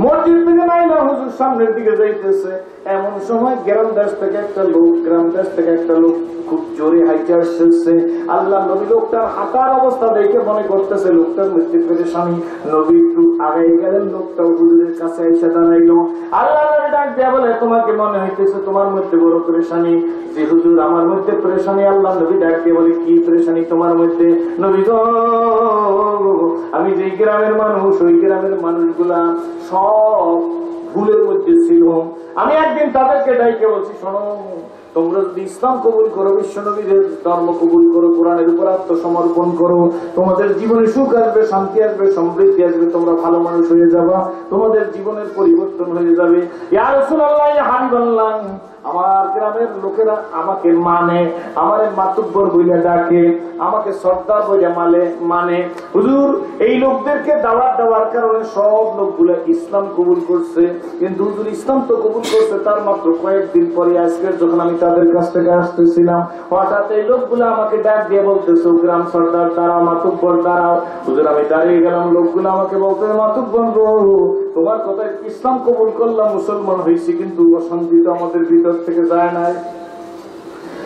মসজিদ থেকে নাইলা হুজুর সামনের দিকে যাইতেছে। এমন সময় গ্রাম দেশ থেকে একটা লোক গ্রাম দেশ থেকে একটা লোক খুব জোরে হাইটে আসতেছে আল্লাহ নবী লোকটার হাঁটার অবস্থা দেখে মনে করতেছে, লোকটার মৃত্যু করে স্বামী নবী একটু আগাই গেলেন, লোকটা হুজুরের কাছে এসে দাঁড়াইলো। আল্লাহ নবী ডাক দেয়া বলে, তোমাকে মনে হইতেছে তোমার মধ্যে বড় পরেশানি? যে হুজুর আমার মধ্যে পরেশানি? আল্লাহ নবী ডাক দিয়ে বলে, কি পরেশানি তোমার মধ্যে? নবী গো, আমি যেই গ্রামের মানুষ, ওই গ্রামের মানুষগুলা সব ভুলের মধ্যে ছিল। আমি একদিন তাদেরকে ডাইকে বলছি, শোনো, তোমরা যদি ইসলাম কবুল করো, বিশ্বনবীদের ধর্ম কবুল করো, কোরআনের উপর আত্মসমর্পণ করো, তোমাদের জীবনে সুখ আসবে, শান্তি আসবে, সমৃদ্ধি আসবে, তোমরা ভালো মানুষ হয়ে যাবা, তোমাদের জীবনের পরিবর্তন হয়ে যাবে। ইয়া ইয়া হাবিবাল্লাহ আমার গ্রামের লোকেরা আমাকে মানে আমার মাতুব্বর বইলে ডাকে, আমাকে সর্দার বইলে মালে মানে। হুজুর, এই লোকদেরকে দাওয়াত দেওয়ার কারণে সব লোকগুলো ইসলাম কবুল করছে। কিন্তু হুজুর, ইসলাম তো কবুল করছে তার মাত্র কয়েকদিন পরে আজকের যখন আমি তাদের কাছ থেকে আসতেছিলাম, হঠাৎ এই লোকগুলো আমাকে ডাক দিয়ে বলতেছে গ্রাম সর্দার, দাঁড়াও মাতুব্বর, দাঁড়াও। হুজুর, আমি দাঁড়িয়ে গেলাম, লোকগুলো আমাকে বলতে মাতুব্বর তোমার কথায় ইসলাম কবুল করলাম, মুসলমান হয়েছি, কিন্তু অশান্তি তো আমাদের ভিতর থেকে যায় নাই ইয়া রাসূলুল্লাহ, আমি জিজ্ঞেস করলাম,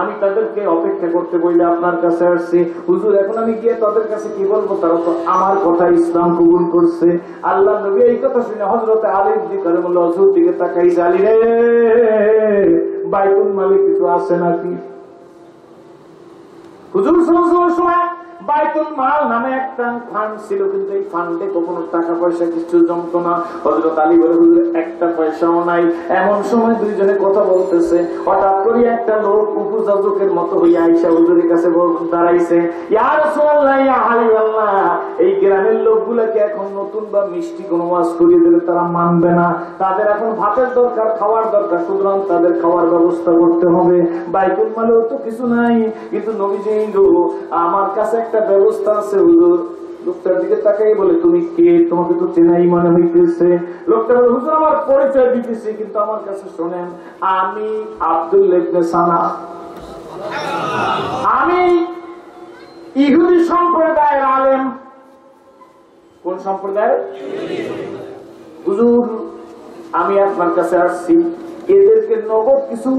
আমি তাদেরকে অপেক্ষা করতে বললে আপনার কাছে আসছি। হুজুর, এখন আমি গিয়ে তাদের কাছে কি বলব? তারা তো আমার কথা ইসলাম কবুল করছে। আল্লাহ নবী এই কথা শুনে হজরত আলীর দিকে বলল, হজুর, দিকে তাকাইছে আলী রে, বাইতুল মালিক কিছু আছে নাকি? হুজুর সময় মাল নামে একটা ফান্ড ছিল, কিন্তু এই ফান্ডে কখনো টাকা পয়সা কিছু না। হজরত আলী বলে একটা পয়সাও নাই। এমন সময় দুইজনে কথা বলতেছে। হঠাৎ একটা লোক উপযাজকের মতো হইয়া আইসা কাছে দাঁড়াইছে। এই গ্রামের লোকগুলাকে এখন নতুন বা মিষ্টি কোনো ওয়াজ করিয়ে দিলে তারা মানবে না? তাদের এখন ভাতের দরকার, খাওয়ার দরকার, সুতরাং তাদের খাওয়ার ব্যবস্থা করতে হবে। বাইকুল মালেও তো কিছু নাই। কিন্তু নবীজি আমার কাছে একটা ব্যবস্থা আছে, হুজুর। লোকটার দিকে তাকাই বলে, তুমি কে? তোমাকে তো চেনাই মনে হইতেছে। লোকটা বলে, হুজুর, আমার পরিচয় দিতেছি, কিন্তু আমার কাছে শোনেন, আমি আব্দুল ইবনে সানা। আমি ইহুদি সম্প্রদায়ের আলেম। কোন সম্প্রদায়? হুজুর, আমি আপনার কাছে আসছি। এদেরকে নগদ কিছু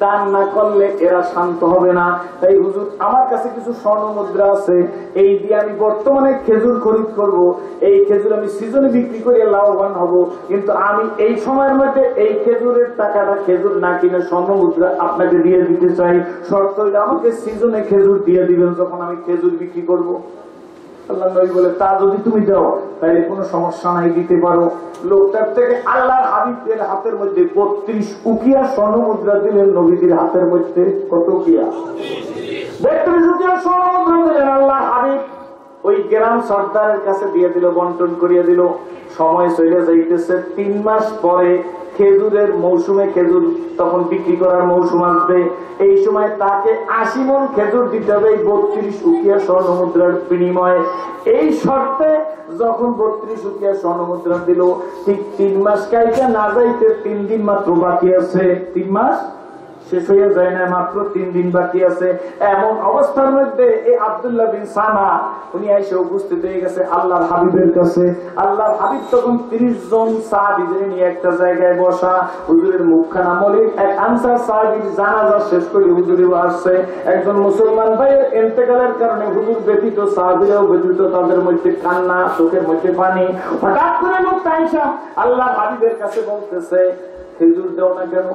দান না করলে এরা শান্ত হবে না। তাই হুজুর, আমার কাছে কিছু স্বর্ণ মুদ্রা আছে। এই দিয়ে আমি বর্তমানে খেজুর খরিদ করব। এই খেজুর আমি সিজনে বিক্রি করে লাভবান হব। কিন্তু আমি এই সময়ের মধ্যে এই খেজুরের টাকাটা খেজুর না কিনে স্বর্ণ মুদ্রা আপনাকে দিয়ে দিতে চাই। শর্ত আমাকে সিজনে খেজুর দিয়ে দিবেন যখন আমি খেজুর বিক্রি করব। আল্লাহ নবী বলে, তা যদি তুমি দাও, তাহলে কোনো সমস্যা নাই, দিতে পারো। লোকটার থেকে আল্লাহ হাবিবের হাতের মধ্যে বত্রিশ উকিয়া স্বর্ণ মুদ্রা দিলেন নবীদের হাতের মধ্যে। কত উকিয়া? বত্রিশ উকিয়া স্বর্ণ মুদ্রা দিলেন আল্লাহ হাবিব। ওই গ্রাম সর্দারের কাছে দিয়ে দিল, বন্টন করিয়ে দিল। সময় চলে যাইতেছে। তিন মাস পরে খেজুরের মৌসুমে খেজুর তখন বিক্রি করার মৌসুম আসবে। এই সময় তাকে আশি মন খেজুর দিতে হবে এই বত্রিশ উকিয়া স্বর্ণ মুদ্রার বিনিময়ে। এই শর্তে যখন বত্রিশ উকিয়া স্বর্ণ মুদ্রা দিল, ঠিক তিন মাস কাইটা না যাইতে তিন দিন মাত্র বাকি আছে। তিন মাস? শেষ হয়ে যায় না, মাত্র তিন দিন বাকি আছে। এমন অবস্থার মধ্যে এই আব্দুল্লাহ বিন সানা উনি এসে উপস্থিত হয়ে গেছে আল্লাহর হাবিবের কাছে। আল্লাহর হাবিব তখন তিরিশ জন সাহাবিদের নিয়ে একটা জায়গায় বসা, হুজুরের মুখখানা মলিক এক আনসার সাহাবির জানাজা শেষ করে হুজুরে আসছে। একজন মুসলমান ভাইয়ের এন্তেকালের কারণে হুজুর ব্যতীত সাহাবিরাও ব্যতীত তাদের মধ্যে কান্না, চোখের মধ্যে পানি। হঠাৎ করে লোক তাইসা আল্লাহ হাবিবের কাছে বলতেছে, খেজুর দেও না কেন?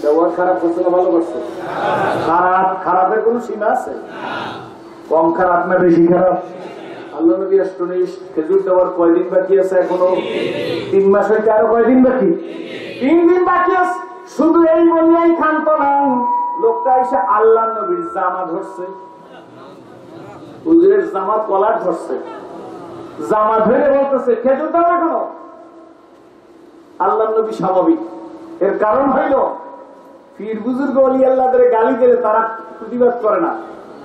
ব্যবহার খারাপ করছে না ভালো করছে খারাপ, খারাপের কোন সীমা আছে? কম খারাপ না বেশি খারাপ? আল্লাহ নবী অষ্টনিশ খেজুর দেওয়ার কয়দিন বাকি আছে এখনও? তিন মাস হইতে আরও কয়দিন বাকি? তিন দিন বাকি আছে। শুধু এই বললেই খান্ত না। লোকটা এসে আল্লাহ নবীর জামা ধরছে। হুজুরের জামা কলার ধরছে। জামা ধরে বলতেছে, খেজুর দাও না কেন আল্লাহ নবী স্বাভাবিক। এর কারণ হইল পীর বুজুর্গ অলি আল্লাহদের গালি দিলে তারা প্রতিবাদ করে না।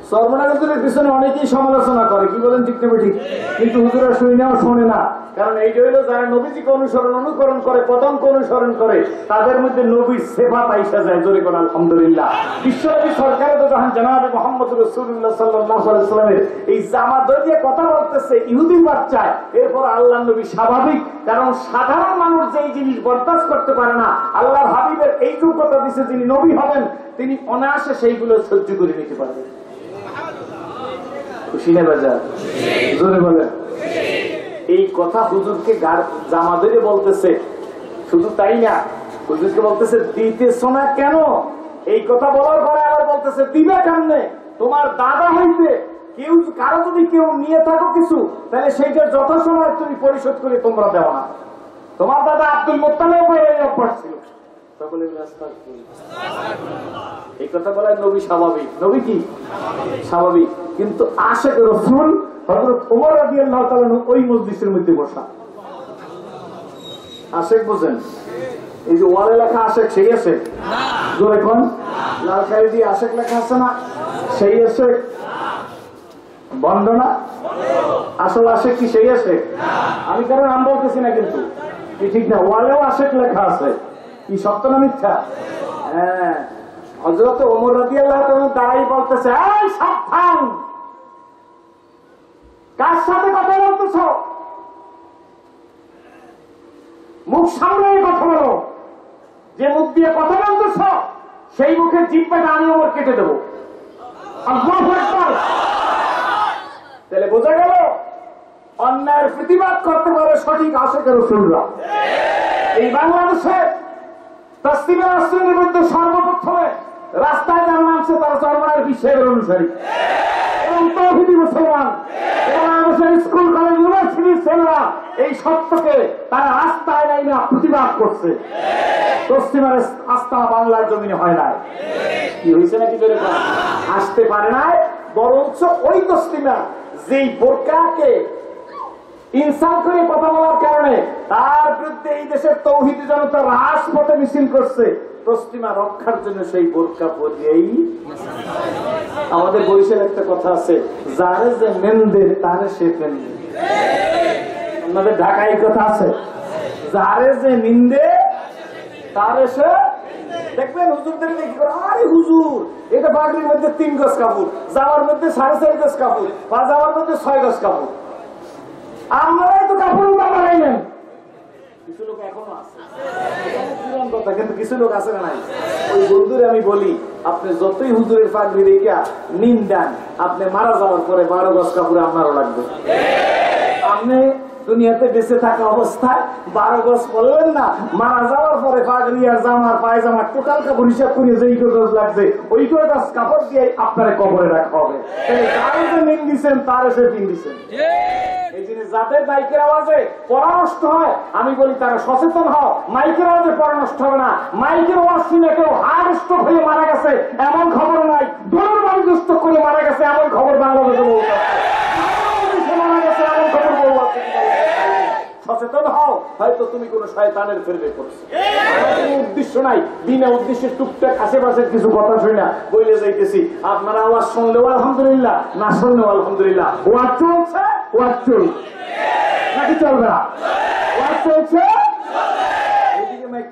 সর্বনাগতের পিছনে অনেকেই সমালোচনা করে। কি বলেন ঠিক ঠিক কিন্তু হুজুরা শুনে শোনে না। কারণ এই হইল যারা নবীজিকে অনুসরণ অনুকরণ করে পতঙ্ক অনুসরণ করে তাদের মধ্যে নবীর সেবা পাইসা যায়। জোরে কোন আলহামদুলিল্লাহ। বিশ্বনবী সরকারে তো যখন জানাবে মোহাম্মদ রসুল্লাহ সাল্লামের এই জামা দরিয়ে কথা বলতেছে ইহুদি বাচ্চায় এরপর আল্লাহ নবী স্বাভাবিক। কারণ সাধারণ মানুষ যে এই জিনিস বরদাস্ত করতে পারে না আল্লাহ হাবিবের এই যোগ্যতা দিছে যিনি নবী হবেন তিনি অনায়াসে সেইগুলো সহ্য করে নিতে পারবেন। খুশি না বাজার? জোরে বলেন। এই কথা হুজুরকে জামা ধরে বলতেছে। শুধু তাই না, হুজুরকে বলতেছে, দিতেছ না কেন? এই কথা বলার পরে আবার বলতেছে, দিবে কেমনে? তোমার দাদা হইতে কেউ, কারও যদি কেউ নিয়ে থাকো কিছু, তাহলে সেইটা যথাসময় তুমি পরিশোধ করে তোমরা দেওয়া তোমার দাদা আব্দুল মোত্তালেও অভ্যাস ছিল। এই কথা নবী স্বাভাবিক। নবী কি? স্বাভাবিক। কিন্তু রসুল হজরত তাআলা ওই মসজিদের মধ্যে বসা। বোঝেন? এই যে সেই আছে লাল কালি দিয়ে আশেক লেখা আছে না? সেই আছে বন্ধনা আসল আশেক কি সেই আছে আমি কারণ নাম বলতেছি না কিন্তু। ঠিক না, ওয়ালেও আশেক লেখা আছে। কি সত্য না মিথ্যা? হ্যাঁ। হজরত ওমর তাআলা দাঁড়াই বলতেছে কার সাথে কথা বলতেছ? মুখ সামনে কথা বলো। যে মুখ দিয়ে কথা বলতেছ, সেই মুখের জিব্বাটা আমি ওমর কেটে দেবো। আল্লাহু তাহলে বোঝা গেল, অন্যায়ের প্রতিবাদ করতে পারে সঠিক আশেকের রসুলরা। এই বাংলাদেশে তসলিমের মধ্যে সর্বপ্রথমে রাস্তায় যারা নামছে তারা বিশ্বের অনুসারী। এই তারা নাই প্রতিবাদ করছে। আস্থা বাংলার হয় নাই। কি আসতে পারে নাই, বরঞ্চ ওই তসলিমা যেই বোরকাকে ইনসাফ করে কথা বলার কারণে তার বিরুদ্ধে এই দেশের তৌহিদি জনতা মিছিল করছে। রক্ষার জন্য সেই পরিয়েই আমাদের বরিশাল একটা কথা আছে, যারে যে তারে সে ঢাকায় কথা আছে, যারে যে নিন্দে তারে সে দেখবেন হুজুরদের দেখি আরে হুজুর, এটা বাড়ির মধ্যে তিন গজ কাপড়, যাওয়ার মধ্যে সাড়ে চার গজ কাপড়, বা যাওয়ার মধ্যে ছয় গজ কাপড়। আমরাই তো কাপড় বানাই নেন কিছু লোক এখনও আছে। কথা কিন্তু কিছু কিছু লোক আছে না নাই? ওই বন্ধুরে আমি বলি আপনি যতই হুজুরের পাগড়ি রেখা নিন দেন আপনি মারা যাওয়ার পরে বারো গজ কাপড়ে আমারও লাগবে। আপনি দুনিয়াতে বেঁচে থাকা অবস্থায় বারো গজ পড়লেন না, মারা যাওয়ার পরে পাগড়ি আর জামার পায়জামা টোটাল কাপড় হিসাব করে যেই গজ লাগবে, ওই গজ কাপড় দিয়ে আপনার কবরে রাখা হবে। যে দিচ্ছেন তার এসে দিন দিচ্ছেন হয়, আমি বলি তারা সচেতন হও। মাইকের আওয়াজে হবে না। মাইকের আওয়াজ শুনে কেউ হয়ে মারা গেছে, এমন খবর নাই। দোলের করে মারা গেছে, এমন বাংলাদেশে। বাংলাদেশে মারা গেছে এমন খবর বউ আছে কি বলে? সচেতন হও, হয়তো তুমি কোন শয়তানের ফেরবে করছ উদ্দেশ্য নাই, বিনা উদ্দেশ্যে টুকটাক আশেপাশে কিছু কথা শুনে না, বইলে যাইতেছি। আপনারা আওয়াজ শুনলেও আলহামদুলিল্লাহ, না শুনলেও আলহামদুলিল্লাহ। ওয়াজ চলছে? ওয়াজ চলছে। নাকি চলবে না? ওয়াজ চলছে?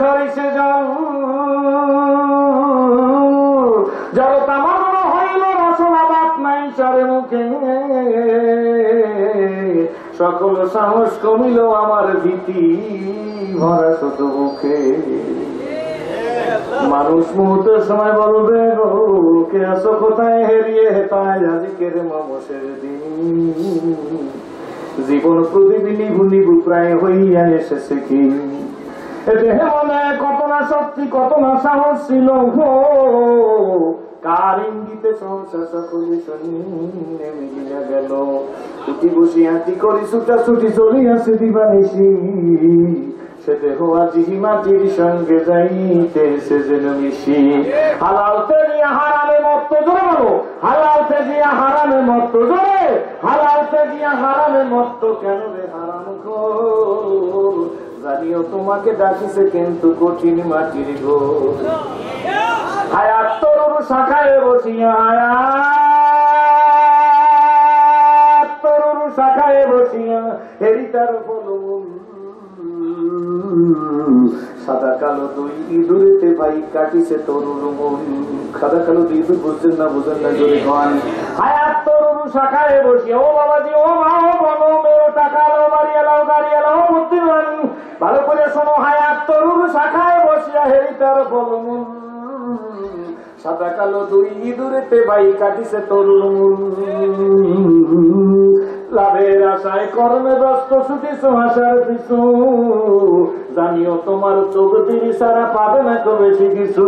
ঝরিছে জল। হইল নাই চরে মুখে। সকল সাহস কমিল আমার ভীতি ভরা শত মুখে। মানুষ মুহূর্তের সময় বলবে কে আসো কোথায়? হেরিয়ে হেতায় আজকের মমসের দিন। জীবন প্রতিদিনই ভুলিবু প্রায় হইয়া এসেছে কি? দেহে মনে কত না শক্তি, কত না সাহস ছিল গো কার ইঙ্গিতে সংসার সকলে শূন্যে মিলিয়া গেল। উঠি বসি হাতি করি, ছুটা ছুটি চলিয়াছে দিবানিসি সে দেহ আজি মাটির সঙ্গে যাইতে সে যেন মিশি হালাল তেজিয়া হারামে মত্ত জোরে হালাল তেজিয়া হারামে মত্ত জোরে। হালাল তেজিয়া হারামে মত্ত কেন রে হারাম গো জানিও, তোমাকে ডাকিছে কিন্তু কঠিন মাটির গো হায়াত তরুণ শাখায় বসিয়া হায়াত তরুণ শাখায় বসিয়া, হেরি তার ফলমূল সাদা কালো দুই ইঁদুরেতে ভাই কাটিছে তরুণ মন। সাদা কালো দুই ইঁদুর বুঝছেন না, বুঝেন না, জোরে গান হায়াত তরুণ শাখায় বসিয়া, ও বাবাজি, ও মা, ও বলো মেরো টাকা লো বাড়ি এলাও, গাড়ি এলাও ভালো করে শোনো হায়াত, তরুণ শাখায় বসিয়া হেরি তার ফলমূল সাদা কালো দুই ইঁদুরেতে ভাই কাটিছে তরুণ। লাভের আশায় কর্মে ব্যস্ত ছুটিছ আশার পিছু। জানিও তোমার চোখ দিদি সারা পাবে না তো বেশি কিছু।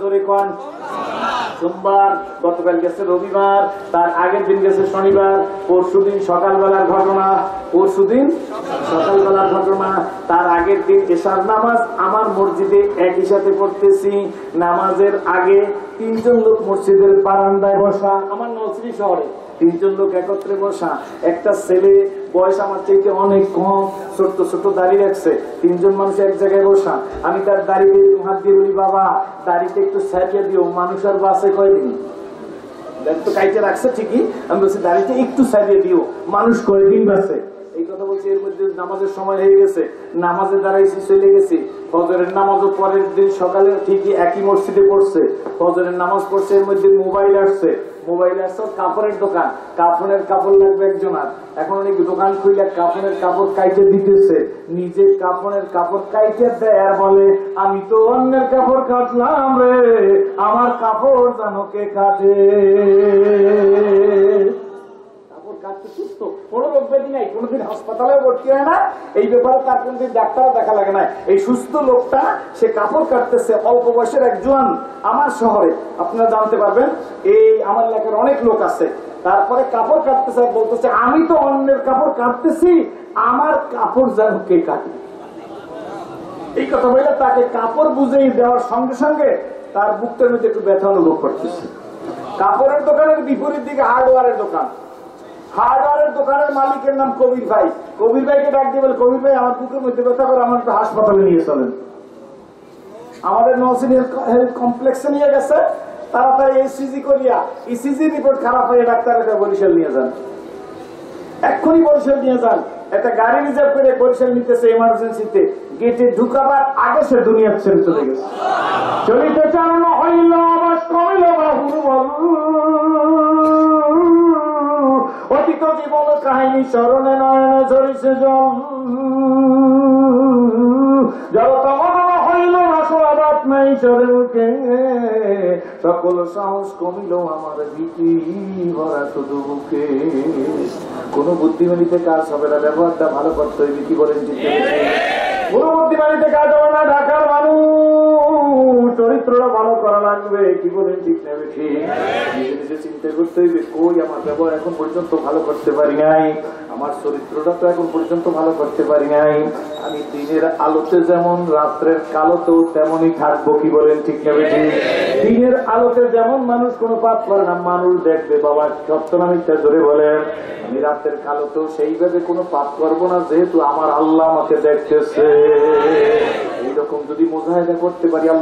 জোরে কন। সোমবার, গতকাল গেছে রবিবার, তার আগের দিন গেছে শনিবার, পরশু দিন সকালবেলার ঘটনা, পরশু দিন সকালবেলার ঘটনা, তার আগের দিন এশার নামাজ আমার মসজিদে একই সাথে পড়তেছি, নামাজের আগে তিনজন লোক মসজিদের বারান্দায় বসা, আমার নজরি শহরে। তিনজন লোক একত্রে বসা, একটা ছেলে বয়স আমার চাইতে অনেক কম, ছোট্ট ছোট্ট দাড়ি রাখছে, তিনজন মানুষ এক জায়গায় বসা। আমি তার দাড়িতে হাত দিয়ে বলি, বাবা দাড়িতে একটু সাইডে দিও, মানুষ আর বাসে কয়দিন? রাখছে ঠিকই, আমি বলছি দাড়িতে একটু দিও, মানুষ এই কথা বলছি, এর মধ্যে নামাজের সময় হয়ে গেছে দিন সকালে ঠিকই একই মসজিদে পড়ছে নামাজ পড়ছে, এর মধ্যে মোবাইল আসছে। মোবাইল আসছে কাপড়ের দোকান কাপড়ের কাপড় লাগবে একজনার এখন অনেক দোকান খুললে কাপড়ের কাপড় কাইটে দিতেছে, নিজে কাপড়ের কাপড় দেয় আর বলে, আমি তো অন্যের কাপড় কাটলাম রে, আমার কাপড় জানো কে কাটে? সুস্থ। কোনো রোগ ব্যাধি নাই, কোনোদিন ভর্তি হয় না। এই ব্যাপারে তার ডাক্তারও দেখা লাগে না। এই সুস্থ লোকটা, সে কাপড় কাটতেছে, অল্প বয়সের এক জোয়ান আমার শহরে। আপনারা জানতে পারবেন, এই আমার এলাকার অনেক লোক আছে। তারপরে কাপড় কাটতেছে বলতেছে, আমি তো অন্যের কাপড় কাটতেছি, আমার কাপড় যেন কে কাটে? এই কথা বলে তাকে কাপড় বুঝেই দেওয়ার সঙ্গে সঙ্গে তার বুকটার মধ্যে একটু ব্যথা অনুভব করতেছে। কাপড়ের দোকানের বিপরীত দিকে হার্ডওয়ারের দোকান। হার্ডওয়ারের দোকানের মালিকের নাম কবির ভাই। কবির ভাইকে ডাক দিয়ে বলে, কবির ভাই, আমার বুকের মধ্যে ব্যথা করে, আমার একটু হাসপাতালে নিয়ে চলেন। আমাদের নসিন হেলথ কমপ্লেক্সে নিয়ে গেছে। তাড়াতাড়ি এসিজি করিয়া ইসিজি রিপোর্ট খারাপ হয়ে ডাক্তারের বরিশাল নিয়ে যান। এক্ষুনি বরিশাল নিয়ে যান। একটা গাড়ি রিজার্ভ করে বরিশাল নিতেছে এমার্জেন্সিতে গেটে ঢুকাবার আগে সে দুনিয়া ছেড়ে চলে গেছে। চলিতে চালানো হইল আবাস কমিল বাহুর অতীত জীবন কাহিনী স্মরণে নয়নে ঝরিছে জল হইল সকল সাহস কমিল আমার ভীতি ভরা শুধু মুখে কোন বুদ্ধিমানিতে কাজ হবে না, ব্যবহারটা ভালো করতে হইবে কি বলেন কোন বুদ্ধিমানিতে কাজ হবে না, ঢাকার মানুষ। চরিত্রটা ভালো করা লাগবে, কি বলেন ঠিক না বেশি নিজে নিজে চিন্তা করতে হইবে, কই আমার ব্যবহার এখন পর্যন্ত ভালো করতে পারি নাই? আমার চরিত্রটা তো এখন পর্যন্ত ভালো করতে পারি নাই। আমি দিনের আলোতে যেমন, রাত্রের কালোতেও তেমনই থাকব, কি বলেন, ঠিক না বেশি দিনের আলোতে যেমন মানুষ কোনো পাপ করে না, মানুষ দেখবে, বাবা সপ্তনামিকটা ধরে বলেন, আমি রাতের কালোতেও সেইভাবে কোনো পাপ করব না, যেহেতু আমার আল্লাহ আমাকে দেখতেছে। এইরকম যদি মোজাহেদা করতে পারি, আল্লাহ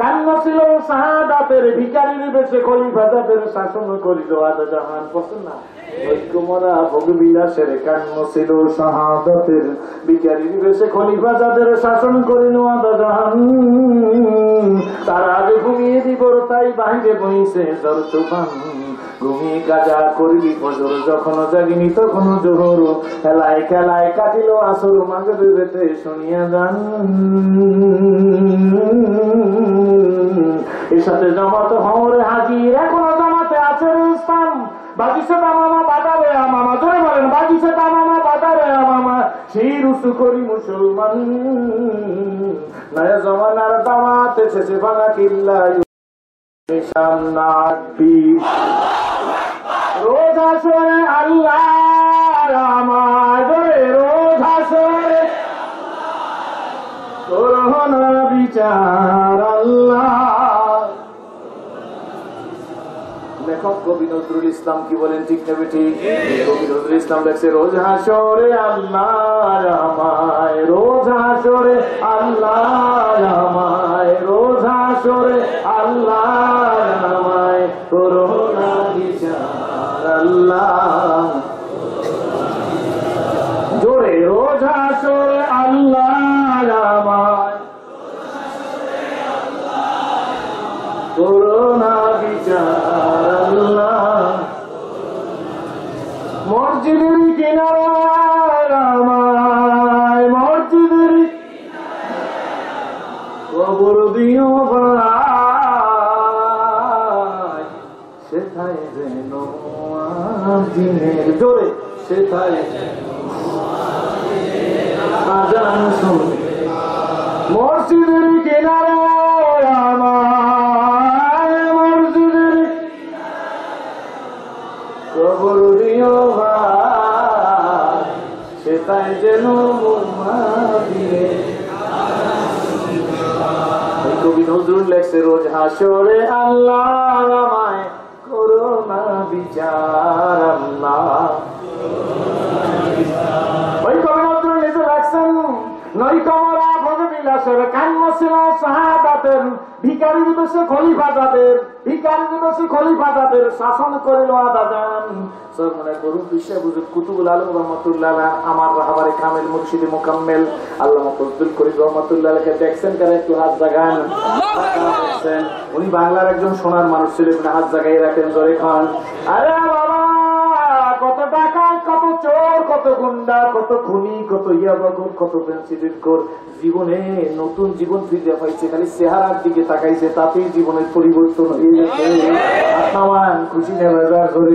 কান্ন ছিল শাহাদাতের ভিকারির বেশে খলিফা যাদের শাসন করিল আজ জাহান পছন্দ না ঐক্যমরা ভোগবিলাসের কান্ন ছিল শাহাদাতের ভিকারির বেশে খলিফা যাদের শাসন করিল আজ জাহান। তার আগে ঘুমিয়ে দিব, তাই বাইরে বইছে জর তুফান। ঘুমিয়ে কাজা করবি ফজর যখন জাগিনি তখন জোহর। খেলায় খেলায় কাটিল আসর মাঝে বেতে শুনিয়া যান। এর সাথে জমাত হরে হাজির এখনও জমাতে আছে স্থান বাগিছে মামা ধরে বলেন বাগিছে মামা বাজারে মামা সেই রুসু করি মুসলমান। নয় জমানার দামাতে শেষে ভাঙা কিল্লা সামনাটি রোজ আসরে আল্লাহ আমাদের রোজ আসরে করহন বিচার আল্লাহ। লেখক কবি নজরুল ইসলাম কি বলেন ঠিক নেবে ঠিক। কবি নজরুল ইসলাম লেখছে রোজ হাসরে আল্লাহ আমায় রোজ হাসরে আল্লাহ আমায় রোজ হাসরে আল্লাহ আমায় করোনা বিচার আল্লাহ। শাসন করেন আদাজান সরমনে গরু বিশ্বে বুজুর কুতুবুল আলম রহমতুল্লাহ আমার রাহাবারে কামেল মুর্শিদে মোকাম্মেল। আল্লাহ ফজলুল করিম রহমতুল্লাহকে দেখছেন কেন? একটু হাত জাগান। উনি বাংলার একজন সোনার মানুষ ছিলেন হাত জাগাই রাখেন জরে খান। আরে চোর কত গুন্ডা, কত খুনি, কত ইয়াবাগুর কত পেন্সিলের কর জীবনে নতুন জীবন ফিরে পাইছে, খালি চেহারার দিকে তাকাইছে, তাতেই জীবনের পরিবর্তন হয়ে গেছে। খুশি নেবে করে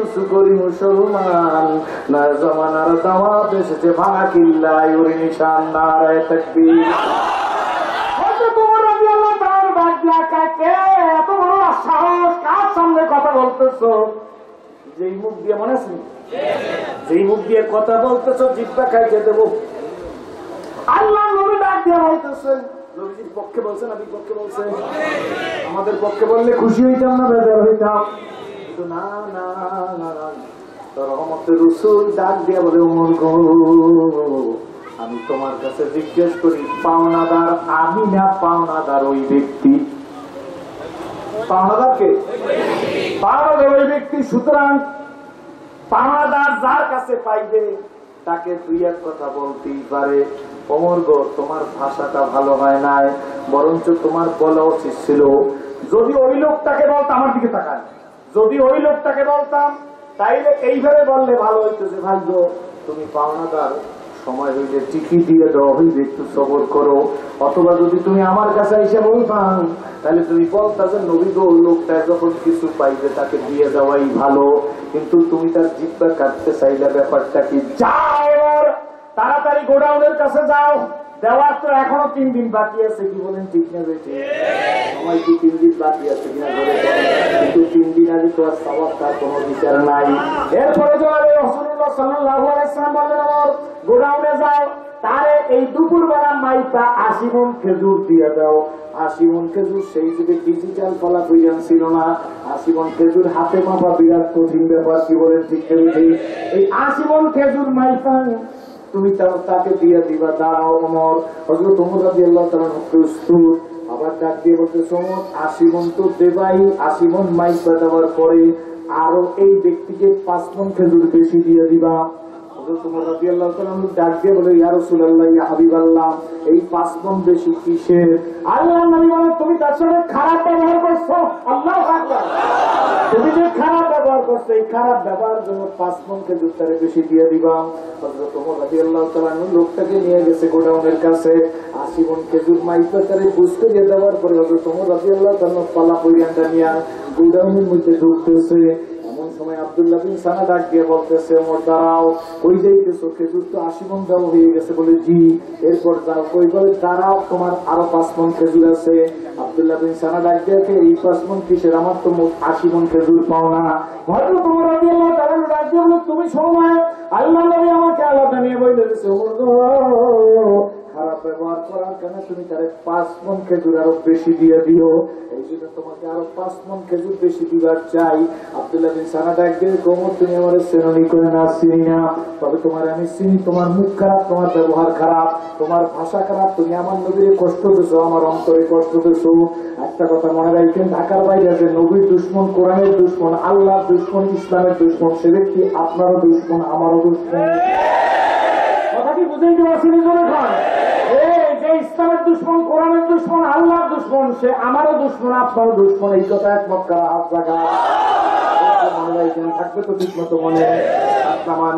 মুসলমান। না জমানার দাওয়াত এসেছে ভাঙা কিল্লায় উড়ি নিশান, নারায় বলতেছো? যেই মুখ দিয়ে মনে যেই মুখ দিয়ে কথা দেবো। আল্লাহ ডাক বলছেন না বিপক্ষে বলছেন আমাদের পক্ষে বললে খুশি হইতাম না, বেজার হইতাম। আমি তোমার কাছে জিজ্ঞেস করি, পাওনাদার আমি না পাওনাদার ওই ব্যক্তি? পাওনাদার কে? পাওনাদার ওই ব্যক্তি, সুতরাং পাওনাদার যার কাছে পাইবে, তাকে দুই এক কথা বলতেই পারে অমর গো, তোমার ভাষাটা ভালো হয় নাই, বরঞ্চ তোমার বলা উচিত ছিল। যদি ওই লোকটাকে বলতাম আমার দিকে তাকান যদি ওই লোকটাকে বলতাম, তাইলে এইভাবে বললে ভালো হইতো যে, ভাই তুমি পাওনাদার, সময় হইলে টিকি দিয়ে দেওয়া হইবে একটু সবর করো। অথবা যদি তুমি আমার কাছে এসে বলতাম তাহলে তুমি বলতা যে, নবী গো লোকটা যখন কিছু পাইবে, তাকে দিয়ে দেওয়াই ভালো। কিন্তু তুমি তার জিব্বা কাটতে চাইলে ব্যাপারটা কি? যাও তাড়াতাড়ি গোডাউনের কাছে যাও। দেওয়ার তো এখনও তিন দিন বাকি আছে, কি বলেন, ঠিক না সময় কি তিন দিন বাকি আছে কিনা কিন্তু তিন দিন আগে তো আর সবার তার কোনো বিচার নাই। এরপরে আলাইহি সাল্লাম গোডাউনে যাও, তারে এই দুপুর বেলা মাইপা আশি মন খেজুর দিয়ে দাও। আশি মন খেজুর সেই যুগে ডিজিটাল ফলা প্রয়োজন ছিল না। আশি মন খেজুর হাতে মাপা বিরাট কঠিন ব্যাপার, কি বলেন, ঠিক এই আশি মন খেজুর মাইপা তুমি তাকে দিয়ে দিবা। দাঁড়াও অমর। হজরত আল্লাহ প্রস্তুত। আবার ডাক দিয়ে বলতে সমর আশি মন তো দেবাই, আশি মাইক দেওয়ার পরে আরও এই ব্যক্তিকে পাঁচ মন খেজুর বেশি দিয়ে দিবা। আল্লাহু লোকটাকে নিয়ে গেছে গোডাউনের কাছে। আশি মণ খেজুর তারে বুঝতে দিয়ে দেওয়ার পরে হযরত রাদিয়াল্লাহু তাআলা পালা পরিয়ানটা নিয়ে গোডাউনের মধ্যে ঢুকতেছে। সময় আব্দুল্লাহ বিন সানা ডাক দিয়ে বলতেছে, ওমর, দাঁড়াও, কই যাইতেছো? খেজুর তো আশি মন দেওয়া হয়ে গেছে বলে জি। এরপর যাও কই? বলে, দাঁড়াও, তোমার আরও পাঁচ মন খেজুর আছে। আব্দুল্লাহ বিন সানা ডাক দিয়েছে এই পাঁচ মন কিসের? আমার তো আশি মন খেজুর পাও না। হয়তো তোমার তাআলা ডাক দিয়ে তুমি সময় আল্লাহ আমাকে আলাদা নিয়ে বলে দিয়েছে। ওমর খারাপ ব্যবহার করার কারণে তুমি তারে পাঁচ মন খেজুর আরও বেশি দিয়ে দিও। এই জন্য তোমাকে আরও পাঁচ মন খেজুর বেশি দিবার চাই। আব্দুল্লাহ বিন সানা ডাক দিয়ে কোমর তুমি আমার শ্রেণি করে না, চিনি না। তবে তোমার আমি চিনি, তোমার মুখ খারাপ, তোমার ব্যবহার খারাপ, তোমার ভাষা খারাপ, তুমি আমার নবীরে কষ্ট দিছো, আমার অন্তরে কষ্ট দিছো। একটা কথা মনে রাখবেন, ঢাকার বাইরে আছে নবীর দুশ্মন, কোরআনের দুশ্মন, আল্লাহর দুশ্মন, ইসলামের দুশ্মন, সে ব্যক্তি আপনারও দুশ্মন, আমারও দুশ্মন। কথা কি বুঝাইতে খান ইসলামের দুশ্মন, কোরআনের দুশ্মন, আল্লাহর দুশ্মন, সে আমারও দুশ্মন, আপনারও দুশ্মন, এই কথা একমত করা হাত আমার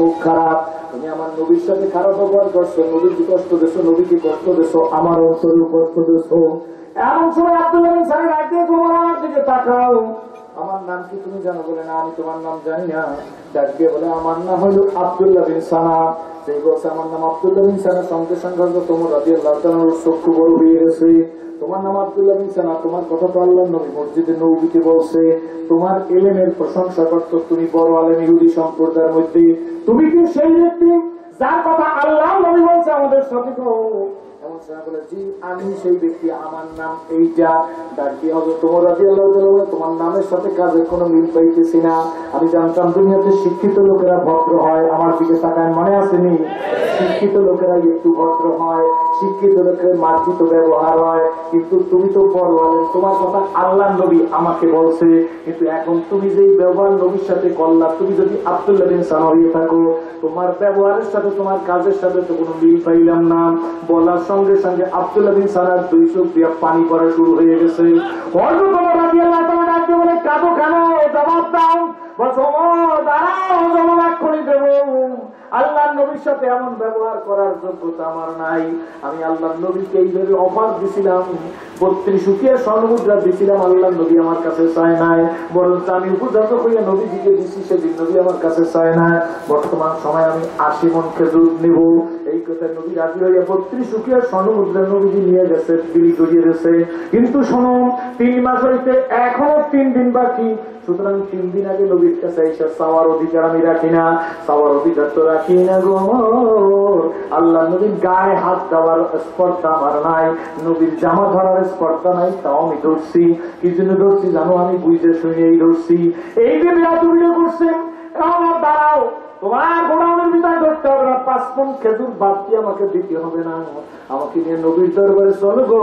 মুখ খারাপ। তুমি আমার কষ্ট দেছো এমন সময় সানি তোমার আমার নাম কি তুমি জানো বলে? না, আমি তোমার নাম জানি না। ডাক দিয়ে বলে, আমার নাম হলো আব্দুল্লাহ বিন সানা। সেই বলছে, আমার নাম আব্দুল্লাহ বিন সানা। সঙ্গে সঙ্গে তোমার রাজি আল্লাহ চক্ষু বড় হয়ে গেছে। তোমার নাম আব্দুল্লাহ বিন সানা, তোমার কথা তো আল্লাহ নবী মসজিদে নবীকে বলছে। তোমার এলেমের প্রশংসা করত তুমি বড় আলেম ইহুদি সম্প্রদায়ের মধ্যে। তুমি কি সেই ব্যক্তি যার কথা আল্লাহ নবী বলছে আমাদের সাথে আমি সেই ব্যক্তি, আমার নাম এইটা। হবে? তোমার রাজি আল্লাহ তোমার নামের সাথে কোনো মিল পাইতেছি না। আমি জানতাম দুনিয়াতে শিক্ষিত লোকেরা ভদ্র হয়, আমার দিকে তাকায় মনে আসেনি শিক্ষিত লোকেরা একটু ভদ্র হয়, শিক্ষিত লোকের মার্জিত ব্যবহার হয়। কিন্তু তুমি তো পরওয়ালে তোমার কথা আল্লাহ নবী আমাকে বলছে। কিন্তু এখন তুমি যেই ব্যবহার নবীর সাথে করলা, তুমি যদি আব্দুল্লাহ বিন থাকো, তোমার ব্যবহারের সাথে, তোমার কাজের সাথে তো কোনো মিল পাইলাম না। বলার সঙ্গে সঙ্গে আব্দুল্লাহ বিন সালার দুই চোখ দিয়ে পানি পড়া শুরু হয়ে গেছে। অল্প কাঁদো কেন? জবাব দাও। আল্লাহ নবীর সাথে এমন ব্যবহার করার যোগ্যতা আমার নাই। আমি আল্লাহ নবীকে এইভাবে অফার দিছিলাম, বত্রিশ উকিয়া স্বর্ণমুদ্রা দিছিলাম আল্লাহ নবী আমার কাছে চায় নাই। বরং আমি উপজাত হইয়া নবীজিকে দিছি, সেদিন নবী আমার কাছে চায় নাই। বর্তমান সময় আমি আশি মন খেজুর নেব। এই কথা নবী রাজি হইয়া বত্রিশ উকিয়া স্বর্ণমুদ্রা নবীজি নিয়ে গেছে দিলি জড়িয়ে গেছে কিন্তু শোনো, তিন মাস হইতে এখনও তিন দিন বাকি। সুতরাং তিন দিন আগে নবীর কাছে এসে চাওয়ার অধিকার আমি রাখি না। চাওয়ার অধিকার তো রাখি না গো আল্লাহ নবীর গায়ে হাত দেওয়ার স্পর্ধা আমার নাই। নবীর জামা ধরার স্পর্ধা নাই, তাও আমি ধরছি। কি জন্য ধরছি জানো? আমি বুঝতে শুনে এই ধরছি। এই যে বিরাট উল্লেখ করছে আমার দাঁড়াও। তোমার গোডাউনের ভিতরে ধরতে হবে না। পাঁচ পন খেজুর বাদ দিয়ে আমাকে দিতে হবে না আমাকে নিয়ে নবীর দরবারে চলো গো।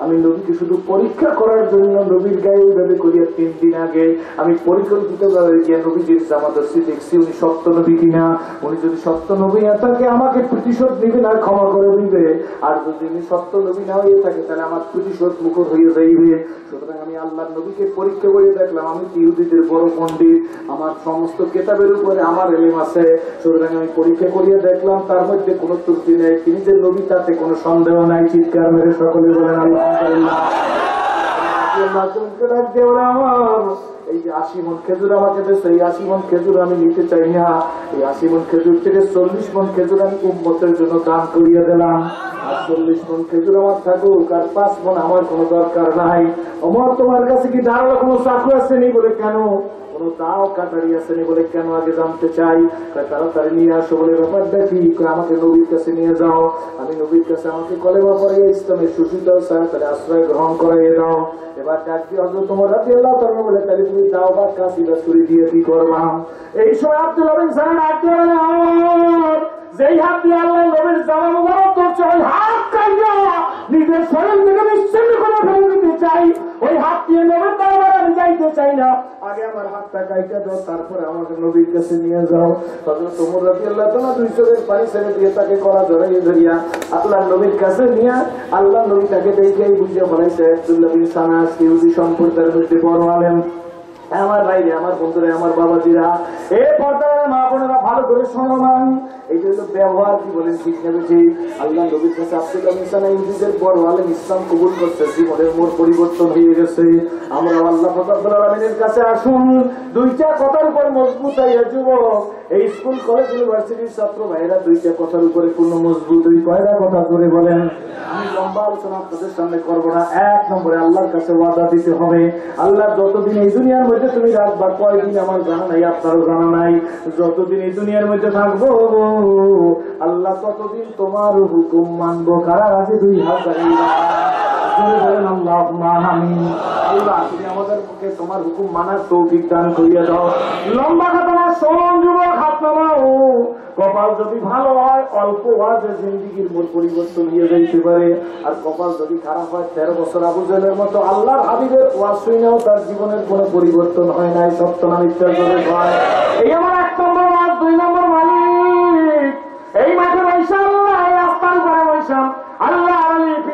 আমি নবীকে শুধু পরীক্ষা করার জন্য নবীর গায়ে এইভাবে করিয়া তিন দিন আগে আমি পরিকল্পিত ভাবে গিয়ে নবীজির জামাদর্শি দেখছি উনি সত্য নবী কিনা। উনি যদি সত্য নবী না থাকে, আমাকে প্রতিশোধ নিবে না ক্ষমা করে দিবে। আর যদি উনি সত্য নবী না হয়ে থাকে, তাহলে আমার প্রতিশোধ মুখর হয়ে যাইবে। সুতরাং আমি আল্লাহ নবীকে পরীক্ষা করে দেখলাম, আমি ইহুদিদের বড় পণ্ডিত। আমার সমস্ত কেতাবের উপরে আমার এলেম আছে। সুতরাং আমি পরীক্ষা করিয়ে দেখলাম, তার মধ্যে কোনো ত্রুটি নেই। তিনি যে নবী, তাতে কোনো সন্দেহ নাই, চিৎকার মেরে সকলে বলেন এই যে আশি মন আশি মন আমি নিতে চাই না। এই আশি মন চল্লিশ মন খেজুর আমি জন্য করিয়ে দিলাম। চল্লিশ মন আমার আর পাঁচ মন আমার কোনো দরকার নাই। আমার তোমার কাছে কি দাঁড়াল কোনো চাকু আছে নি বলে কেন কোনো দাও কাটারি আসেনি বলে কেন আগে জানতে চাই? তারা তাড়াতাড়ি নিয়ে আসো বলে ব্যাপার কি আমাকে নবীর কাছে নিয়ে যাও। আমি নবীর কাছে আমাকে কলেমা পরে ইসলামের সুশীত তাহলে আশ্রয় গ্রহণ করে দাও। এবার ডাকতি অত তোমার রাতে আল্লাহ তোর বলে, তাহলে তুমি দাও বা কাশি বা ছুরি দিয়ে কি করবা? এই সময় আব্দুল আবিন সাহেব আমার যেই হাত দিয়ে আল্লাহ নবীর জামা মুবারক করছে, ওই হাত কাইয়া নিজের শরীর থেকে নিশ্চিন্ন করে ফেলে দিতে চাই। ওই হাত দিয়ে নবীর দরবারে আমি যাইতে চাই না। আগে আমার হাতটা কাইটা দাও, তারপরে আমাকে নবীর কাছে নিয়ে যাও। তখন তোমর রাতি আল্লাহ তোমার দুই চোখের পানি ছেড়ে দিয়ে তাকে করা জড়াইয়ে ধরিয়া আল্লাহ নবীর কাছে নিয়ে আল্লাহ নবী তাকে দেখেই বুঝিয়ে বলাইছে, আব্দুল্লাহ বিন সানাস, ইহুদি সম্প্রদায়ের মধ্যে বড় আলেম। আমার ভাইরে, আমার বন্ধুরা, আমার বাবাজিরা। এ পর্দার মা বোনেরা ভালো করে শোনো এই জন্য ব্যবহার কি বলেন, ঠিক যে আল্লাহ নবীর কাছে আব্দুল মিসান ইংরেজের বড় আলম ইসলাম কবুল করছে। জীবনের মোর পরিবর্তন হয়ে গেছে। আমরা আল্লাহ ফতাবুল আলমিনের কাছে আসুন। দুইটা কথার উপর মজবুত হইয়া যুবক। এই স্কুল, কলেজ, ইউনিভার্সিটির ছাত্র ভাইরা দুইটা কথার উপরে পূর্ণ মজবুত ওই কয়টা কথা ধরে বলেন। আমি লম্বা আলোচনা আপনাদের সামনে করব না। এক নম্বরে আল্লাহর কাছে ওয়াদা দিতে হবে। আল্লাহ যতদিন এই দুনিয়ার মধ্যে তুমি রাখবা, কয়দিন আমার জানা নাই, আপনারও জানা নাই। যতদিন এই দুনিয়ার মধ্যে থাকব, আল্লাহ ততদিন তোমার হুকুম মানবো। কারা আছে দুই হাত আমাদের তোমার কপাল যদি ভালো হয়, অল্প ওয়াজে জিন্দিগির মোর পরিবর্তন নিয়ে যাইতে পারে। আর কপাল যদি খারাপ হয়, তেরো বছর আবু মতো আল্লাহর হাবিবের ওয়াজ শুনেও তার জীবনের কোনো পরিবর্তন হয় নাই সত্য করে হয় এই আমার এক নম্বর দুই নম্বর মালিক। এই মাঠে বৈশাল আস্তার উপরে বৈশাল।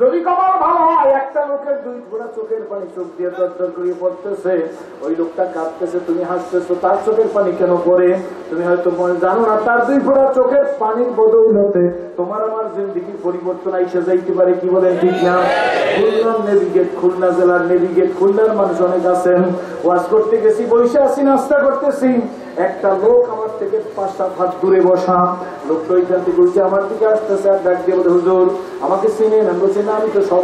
যদি কপাল ভালো হয়, একটা লোকের দুই ঘোড়া চোখের পানি চোখ দিয়ে দরদর করিয়ে পড়তেছে, ওই লোকটা কাঁদতেছে, তুমি হাসতেছো, তার চোখের পানি কেন পড়ে? তুমি হয়তো জানো না, তার দুই ঘোড়া চোখের পানির বদৌলতে তোমার আমার জিন্দিগির পরিবর্তন আইসে যাইতে পারে কি বলেন ঠিক না? বললাম নেভিগেট খুলনা জেলার নেভিগেট খুলনার মানুষ অনেক আছেন। ওয়াজ করতে গেছি, বসে আছি, নাস্তা করতেছি। একটা লোক থেকে পাঁচটা হাত দূরে বসা লোকটা ওইখান থেকে বলছে আমার দিকে আসতেছে, আর ডাক দিয়ে বলে, হুজুর, আমাকে চিনেন? না বলছি, না, আমি তো সব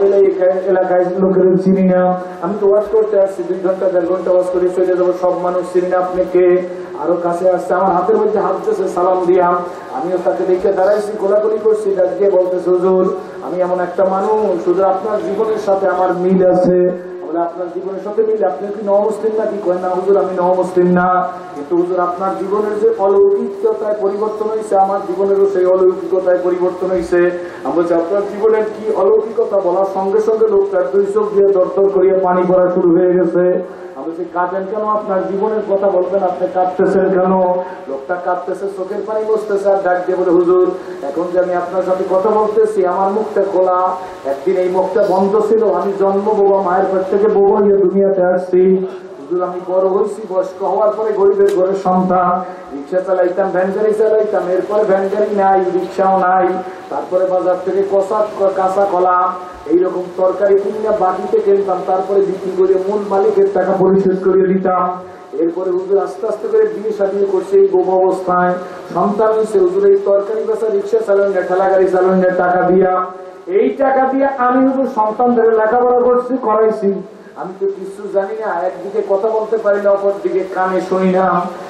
এলাকায় লোকের চিনি না। আমি তো ওয়াজ করতে আসছি, দুই ঘণ্টা দেড় ঘণ্টা ওয়াজ করে চলে যাব, সব মানুষ চিনি না আপনি কে? আরও কাছে আসছে, আমার হাতের মধ্যে হাত দিয়েছে, সালাম দিয়া। আমিও তাকে দেখে দাঁড়াইছি গোলাগুলি করছি, ডাক দিয়ে বলতেছে, হুজুর, আমি এমন একটা মানুষ শুধু আপনার জীবনের সাথে আমার মিল আছে। আপনার জীবনের সাথে আপনি কি না কি আমি না। কিন্তু আপনার জীবনের যে অলৌকিকতায় পরিবর্তন হয়েছে, আমার জীবনেরও সেই অলৌকিকতায় পরিবর্তন হয়েছে। আমি বলছি, আপনার জীবনের কি অলৌকিকতা বলার সঙ্গে সঙ্গে লোকটার দুই চোখ দিয়ে দরদর করিয়া পানি পড়া শুরু হয়ে গেছে। বলছি কাঁদেন কেন? আপনার জীবনের কথা বলবেন আপনি কাঁদতেছেন কেন? লোকটা কাঁদতেছে, চোখের পানি বসতেছে আর ডাক দিয়ে বলে, হুজুর, এখন যে আমি আপনার সাথে কথা বলতেছি, আমার মুখটা খোলা। একদিন এই মুখটা বন্ধ ছিল, আমি জন্ম বাবা মায়ের পেট থেকে বউ হয়ে দুনিয়াতে আসছি। হুজুর, আমি বড় হয়েছি, বয়স্ক হওয়ার পরে গরিবের ঘরের সন্তান। রিক্সা চালাইতাম, ভ্যান চালাইতাম, এরপরে ভ্যান নাই, রিক্সাও নাই। তারপরে বাজার থেকে কষা কাঁচা কলা এইরকম তরকারি কিনে বাকিতে কিনতাম তারপরে বিক্রি করে মূল মালিকের টাকা পরিশোধ করে দিতাম। এরপরে হুজুর আস্তে আস্তে করে বিয়ে শাদী করছে এই বোম অবস্থায়। সন্তান হয়েছে, হুজুর এই তরকারি বেচা, রিক্সা চালান না ঠেলা গাড়ি টাকা দিয়া। এই টাকা দিয়ে আমি হুজুর সন্তানদের লেখাপড়া করছি, করাইছি। আমি তো কিছু জানি না, একদিকে কথা বলতে পারি না অপর দিকে কানে শুনি না।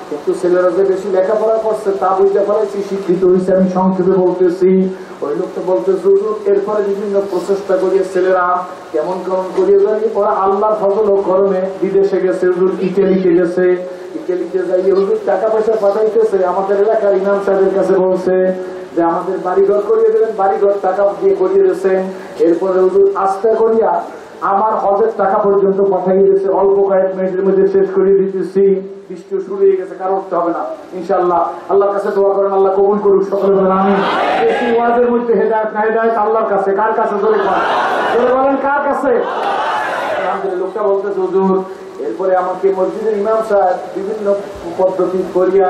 কিন্তু ছেলেরা যে বেশি লেখাপড়া করছে, তা বুঝতে পারছি, শিক্ষিত হয়েছে, আমি সংক্ষেপে বলতেছি। ওই লোকটা বলতেছে হুজুর, এরপরে বিভিন্ন প্রচেষ্টা করিয়ে ছেলেরা কেমন কেমন করিয়ে যাই ওরা আল্লাহর ফজল করমে বিদেশে গেছে, হুজুর ইটালিতে গেছে। ইটালিতে যাই হুজুর টাকা পয়সা পাঠাইতেছে। আমাদের এলাকার ইমাম সাহেবের কাছে বলছে যে, আমাদের বাড়িঘর করিয়ে দেবেন। বাড়িঘর টাকা দিয়ে করিয়ে দিয়েছেন। এরপরে হুজুর আস্থা করিয়া আমার হজের টাকা পর্যন্ত পাঠাই দিয়েছে। অল্প কয়েক মিনিটের মধ্যে শেষ করে দিতেছি। বৃষ্টি শুরু হয়ে গেছে কারও উঠতে হবে না। ইনশাল্লাহ আল্লাহর কাছে দোয়া করেন, আল্লাহ কবুল করুক, সকলে বলেন আমি বেশি ওয়াজের মধ্যে হেদায়ত না হেদায়ত আল্লাহর কাছে, কার কাছে জোরে বলেন? কার কাছে? লোকটা বলতেছে, হুজুর, এরপরে আমাকে মসজিদের ইমাম সাহেব বিভিন্ন পদ্ধতি করিয়া,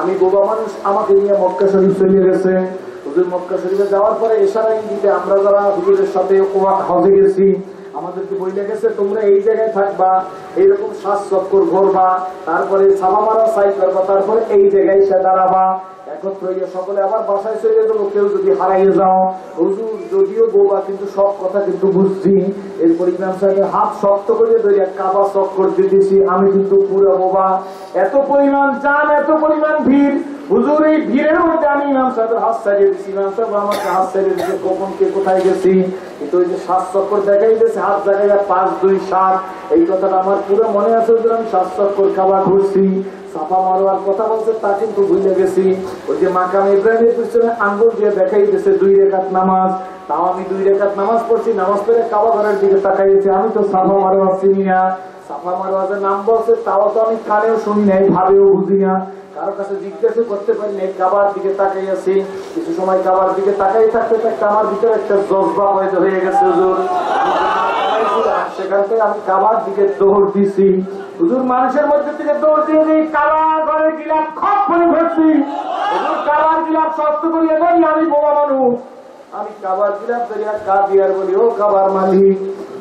আমি বোবা মানুষ আমাকে নিয়ে মক্কা শরীফ চলে গেছে। হুজুর, মক্কা শরীফে যাওয়ার পরে এশারা ইঙ্গিতে আমরা যারা হুজুরের সাথে হজে গেছি আমাদেরকে বইলে গেছে, তোমরা এই জায়গায় থাকবা, এইরকম শ্বাস চক্কর ঘুরবা, তারপরে সাবা মারা সাই করবা, তারপরে এই জায়গায় সে দাঁড়াবা। সকলে আবার কেউ যদি যাও। যদিও বোবা কিন্তু সব কথা কিন্তু বুঝছি হাত শক্ত করে ধরে কাবা চক্কর দিতেছি। আমি কিন্তু পুরো বোবা এত পরিমাণ চান এত পরিমাণ ভিড় হুজুর, এই ভিড়ের মধ্যে আমি ইমাম সাহেবের হাত সারিয়ে দিচ্ছি ইমাম সাহেব আমাকে হাত সারিয়ে দিচ্ছে কখন কে কোথায় গেছি? কিন্তু ওই যে সাত চক্কর দেখাই দিয়েছে, হাত যায় পাঁচ, দুই, সাত। এই কথাটা আমার পুরো মনে আছে, হুজুর, আমি সাত চক্কর খাবার ঘুরছি সাফা মারোয়ার কথা বলছে, তা কিন্তু ভুলে গেছি। ওই যে মাকাম ইব্রাহিমের পিছনে আঙ্গুল দিয়ে দেখাই দিয়েছে দুই রেখাত নামাজ। তাও আমি দুই রেখাত নামাজ পড়ছি, নামাজ পড়ে কাবা ঘরের দিকে তাকাইছি, আমি তো সাফা মারোয়ার চিনি না। সাফা মারোয়াজের নাম বলছে, তাও তো আমি কানেও শুনি নাই, ভাবেও বুঝি না। কারও কাছে জিজ্ঞাসা করতে পারি নাই, কাবার দিকে তাকাই আছি। কিছু সময় কাবার দিকে তাকাই থাকতে থাকতে আমার ভিতরে একটা জজবা হয়তো হয়ে গেছে, হুজুর। সেখান থেকে আমি কাবার দিকে দৌড় দিছি। হুজুর, মানুষের মধ্যে থেকে দৌড় দিয়ে দিই কাবা ঘরের গিলাপ খপ করে ধরছি। হুজুর, কাবার গিলাপ শক্ত করিয়ে ধরি আমি বোমা মানুষ। আমি কাবার গিলাপ ধরিয়া কা দিয়ার বলি, ও কাবার মালিক,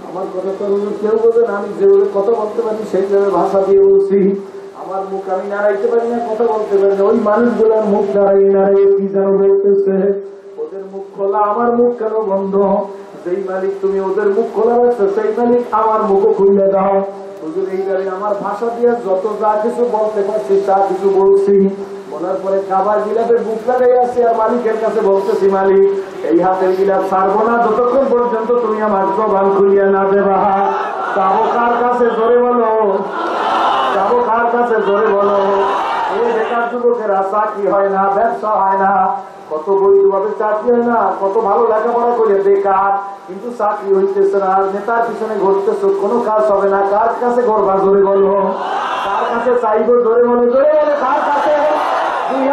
আমার কথা তো হুজুর কেউ বোঝেন আমি যেভাবে কথা বলতে পারি, সেইভাবে ভাষা দিয়ে বলছি। আমার মুখ আমি নাড়াইতে পারি না, কথা বলতে পারি না। ওই মানুষগুলোর মুখ নাড়াই নাড়াই কি যেন বলতেছে? ওদের মুখ খোলা, আমার মুখ কেন বন্ধ? যেই মালিক তুমি ওদের মুখ খোলা রাখছো, সেই মালিক আমার মুখও খুলে দাও। আমার ভাষা দিয়ে যত যা কিছু বলতে পারছি, তা কিছু বলছি। বলার পরে খাবার গিলাপের বুক যতক্ষণ পর্যন্ত তুমি আমার জবান খুলিয়া না দেবা। কাছে? জোরে বলো। কাছে জোরে বলো এই বেকার যুবকেরা চাকরি হয় না, ব্যবসা হয় না। কত বৈধভাবে চাকরি হয় না, কত ভালো লেখাপড়া করে বেকার, কিন্তু চাকরি হইতেছে না। নেতার পিছনে ঘুরতেছো, কোনো কাজ হবে না। কার কাছে ঘরবা? জোরে বলো। কার কাছে চাইব? জোরে বলো। জোরে বলো, কার কাছে? দুই